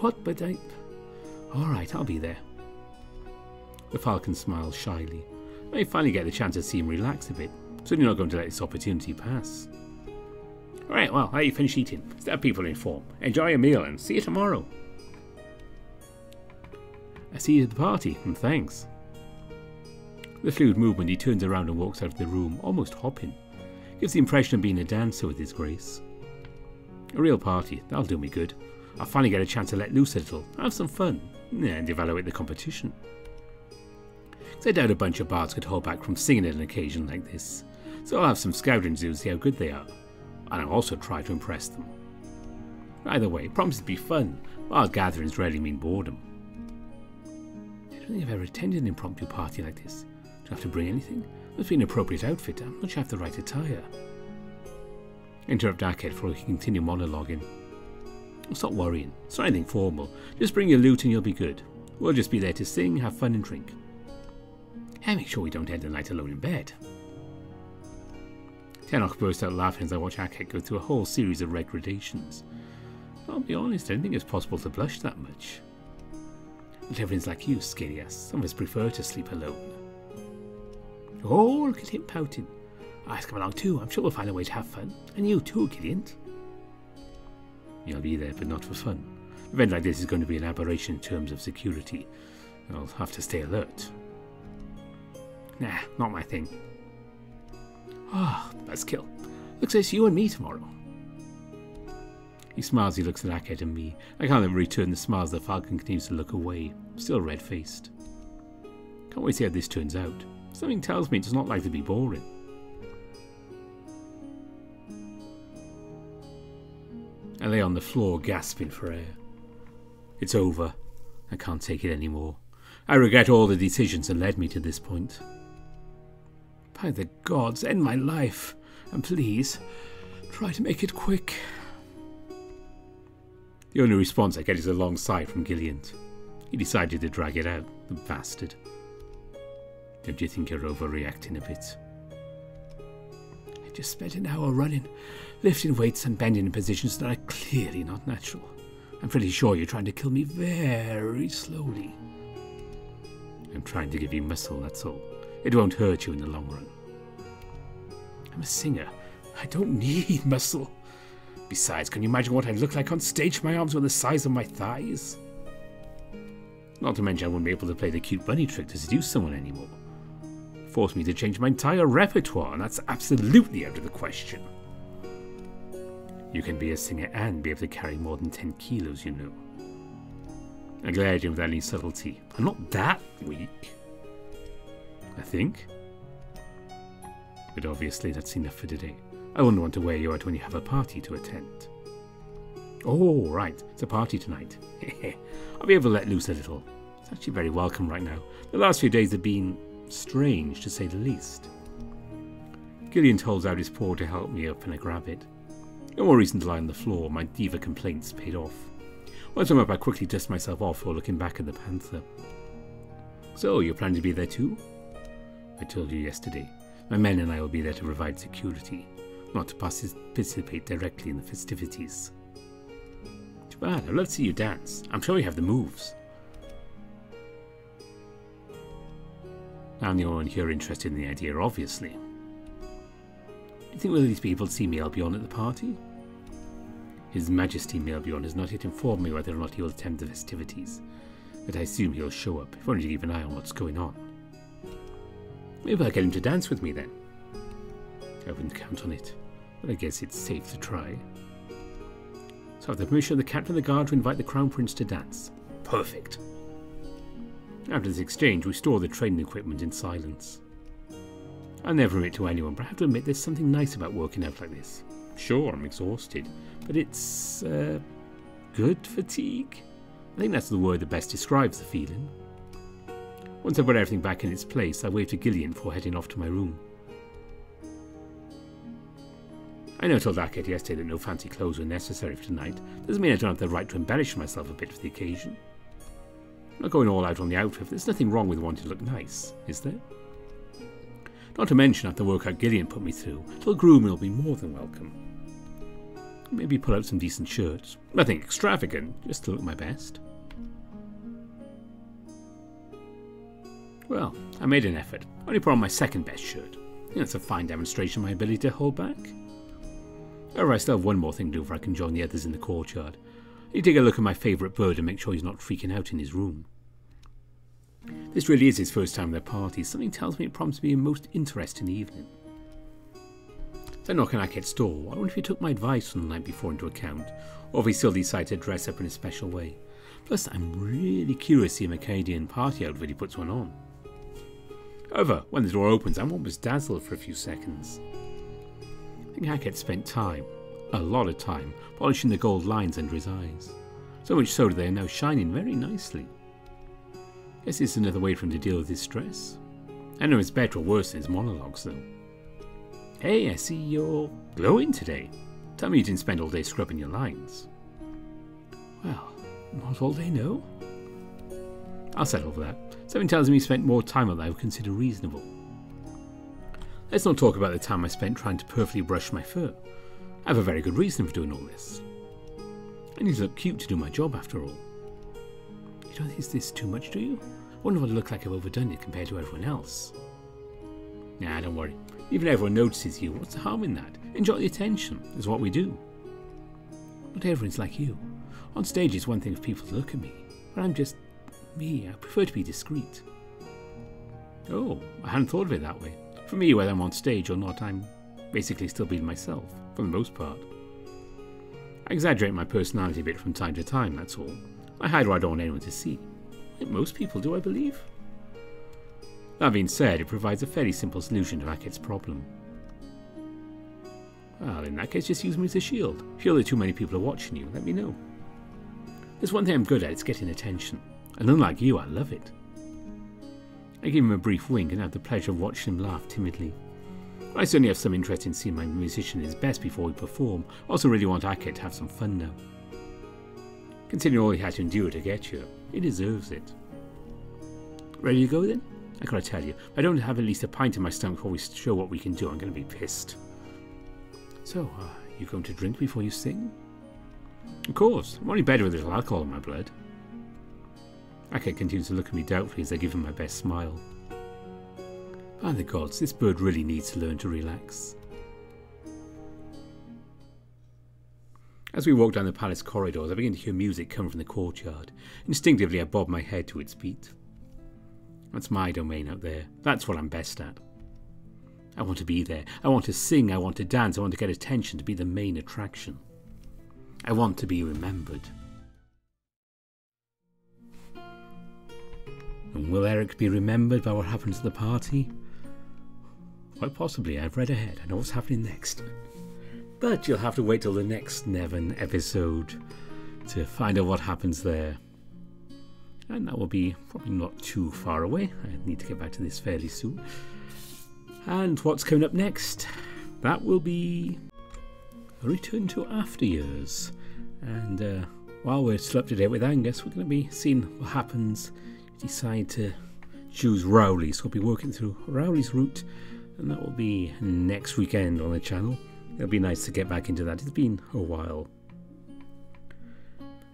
What, but I... Alright, I'll be there. The falcon smiles shyly. I finally get the chance to see him relax a bit, so you're not going to let this opportunity pass. Alright, well, how you finish eating? Step people in form. Enjoy your meal and see you tomorrow. I at the party, and thanks. The fluid movement, he turns around and walks out of the room, almost hopping. Gives the impression of being a dancer with his grace. A real party, that'll do me good. I'll finally get a chance to let loose a little, have some fun, and evaluate the competition. I doubt a bunch of bards could hold back from singing at an occasion like this, so I'll have some scouting to see how good they are, and I'll also try to impress them. Either way, promises to be fun, while gatherings rarely mean boredom. Don't think I've ever attended an impromptu party like this. Do I have to bring anything? Must be an appropriate outfit. I'm not sure I have the right attire. Interrupt Akhet before he can continue monologuing. Stop worrying. It's not anything formal. Just bring your loot and you'll be good. We'll just be there to sing, have fun and drink. And make sure we don't end the night alone in bed. Tenoch burst out laughing as I watch Akhet go through a whole series of regradations. I'll be honest, I don't think it's possible to blush that much. But like you, Skilias. Some of us prefer to sleep alone. Oh, look at him pouting. I'll come along too. I'm sure we'll find a way to have fun. And you too, Gillian. You'll be there, but not for fun. An event like this is going to be an aberration in terms of security. I'll have to stay alert. Nah, not my thing. Ah, oh, buzzkill. Looks like it's you and me tomorrow. He smiles, he looks at Akhet and me. I can't even return the smiles the Falcon continues to look away, still red faced. Can't wait to see how this turns out. Something tells me it does not like to be boring. I lay on the floor, gasping for air. It's over. I can't take it anymore. I regret all the decisions that led me to this point. By the gods, end my life, and please, try to make it quick. The only response I get is a long sigh from Gillian. He decided to drag it out, the bastard. Don't you think you're overreacting a bit? I just spent an hour running, lifting weights and bending in positions that are clearly not natural. I'm pretty sure you're trying to kill me very slowly. I'm trying to give you muscle, that's all. It won't hurt you in the long run. I'm a singer. I don't need muscle. Besides, can you imagine what I'd look like on stage? My arms were the size of my thighs. Not to mention I wouldn't be able to play the cute bunny trick to seduce someone anymore forced me to change my entire repertoire, and that's absolutely out of the question. You can be a singer and be able to carry more than 10 kilos, you know. A gladiator without any subtlety. I'm not that weak. I think. But obviously that's enough for today. I wouldn't want to wear you out when you have a party to attend. Oh, right, it's a party tonight. I'll be able to let loose a little. It's actually very welcome right now. The last few days have been Strange, to say the least. Gillian holds out his paw to help me up and I grab it. No more reason to lie on the floor, my diva complaints paid off. Once I'm up, I quickly dust myself off while looking back at the panther. So, you're planning to be there too? I told you yesterday. My men and I will be there to provide security, not to participate directly in the festivities. Too bad. I'd love to see you dance. I'm sure you have the moves. I'm the only one here interested in the idea, obviously. Do you think will these people see Melbjorn at the party? His Majesty Melbjorn has not yet informed me whether or not he will attend the festivities, but I assume he'll show up, if only to keep an eye on what's going on. Maybe I'll get him to dance with me then. I wouldn't count on it, but I guess it's safe to try. So I have the permission of the captain of the guard to invite the Crown Prince to dance. Perfect. After this exchange, we store the training equipment in silence. I'll never admit to anyone, but I have to admit there's something nice about working out like this. Sure, I'm exhausted, but it's, uh, good fatigue? I think that's the word that best describes the feeling. Once I put everything back in its place, I waved to Gillian before heading off to my room. I know I told Akhet yesterday that no fancy clothes were necessary for tonight. Doesn't mean I don't have the right to embellish myself a bit for the occasion. I'm not going all out on the outfit. There's nothing wrong with wanting to look nice, is there? Not to mention after the workout Gillian put me through, a little grooming will be more than welcome. Maybe pull out some decent shirts. Nothing extravagant, just to look my best. Well, I made an effort. Only put on my second best shirt. That's a fine demonstration of my ability to hold back. However, I still have one more thing to do before I can join the others in the courtyard. Need take a look at my favourite bird and make sure he's not freaking out in his room. This really is his first time at their party. Something tells me it promises to be a most interesting evening. As I knock on Akhet's door, I wonder if he took my advice from the night before into account, or if he still decided to dress up in a special way. Plus, I'm really curious to see a Mechadian party outfit he puts one on. However, when the door opens, I'm almost dazzled for a few seconds. Akhet spent time, a lot of time, polishing the gold lines under his eyes. So much so that they are now shining very nicely. Guess it's another way for him to deal with his stress. I know it's better or worse than his monologues, though. Hey, I see you're glowing today. Tell me you didn't spend all day scrubbing your lines. Well, not all day, no. I'll settle for that. Something tells me you spent more time on that I would consider reasonable. Let's not talk about the time I spent trying to perfectly brush my fur. I have a very good reason for doing all this. I need to look cute to do my job after all. You don't think this is too much, do you? I wonder what I look like I've overdone it compared to everyone else. Nah, don't worry. Even everyone notices you. What's the harm in that? Enjoy the attention. Is what we do. Not everyone's like you. On stage, it's one thing for people to look at me, but I'm just me. I prefer to be discreet. Oh, I hadn't thought of it that way. For me, whether I'm on stage or not, I'm basically still being myself, for the most part. I exaggerate my personality a bit from time to time, that's all. I hide what I don't want anyone to see. most people do, I believe. That being said, it provides a fairly simple solution to Akhet's problem. Well, in that case, just use me as a shield. If you feel that too many people are watching you, let me know. There's one thing I'm good at, it's getting attention. And unlike you, I love it. I give him a brief wink and have the pleasure of watching him laugh timidly. I certainly have some interest in seeing my musician at his best before we perform. I also really want Akhet to have some fun now. Considering all he had to endure to get here, he deserves it. Ready to go then? I gotta tell you, I don't have at least a pint in my stomach before we show what we can do, I'm gonna be pissed. So, uh, you going to drink before you sing? Of course, I'm only better with a little alcohol in my blood. Akhet continues to look at me doubtfully as I give him my best smile. By the gods, this bird really needs to learn to relax. As we walk down the palace corridors, I begin to hear music come from the courtyard. Instinctively, I bob my head to its beat. That's my domain out there. That's what I'm best at. I want to be there. I want to sing. I want to dance. I want to get attention to be the main attraction. I want to be remembered. And will Eric be remembered by what happens at the party? Quite possibly. I've read ahead. I know what's happening next. But you'll have to wait till the next NeveN episode to find out what happens there. And that will be probably not too far away. I need to get back to this fairly soon. And what's coming up next? That will be a return to After Years. And uh, while we're still up to date with Angus, we're going to be seeing what happens. Decide to choose Rowley. So I'll be working through Rowley's route, and that will be next weekend on the channel. It'll be nice to get back into that. It's been a while.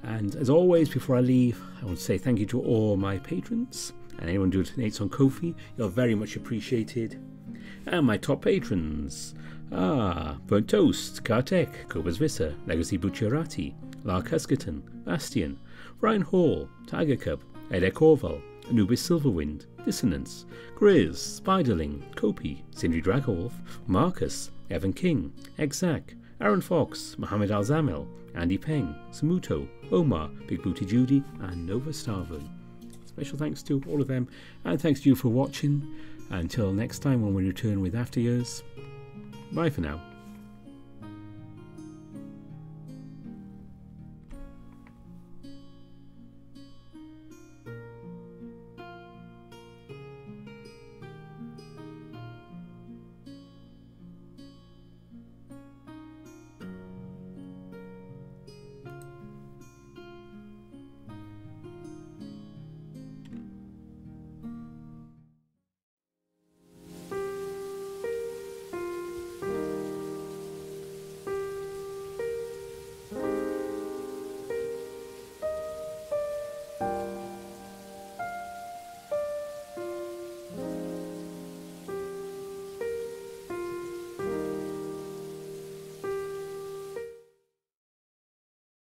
And as always, before I leave, I want to say thank you to all my patrons and anyone who donates on Ko-fi. You're very much appreciated. And my top patrons Ah, Burnt Toast, Kartek, Cobus Vissa, Legacy Bucciarati, Lark Huskerton, Bastian, Ryan Hall, Tiger Cub, Edek Orval, Anubis Silverwind, Dissonance, Grizz, Spiderling, Kopi, Sindri Dragolf, Marcus, Evan King, Exact, Aaron Fox, Mohammed Al Zamel, Andy Peng, Samuto, Omar, Big Booty Judy, and Nova Starvin. Special thanks to all of them, and thanks to you for watching. Until next time when we return with After Years, bye for now.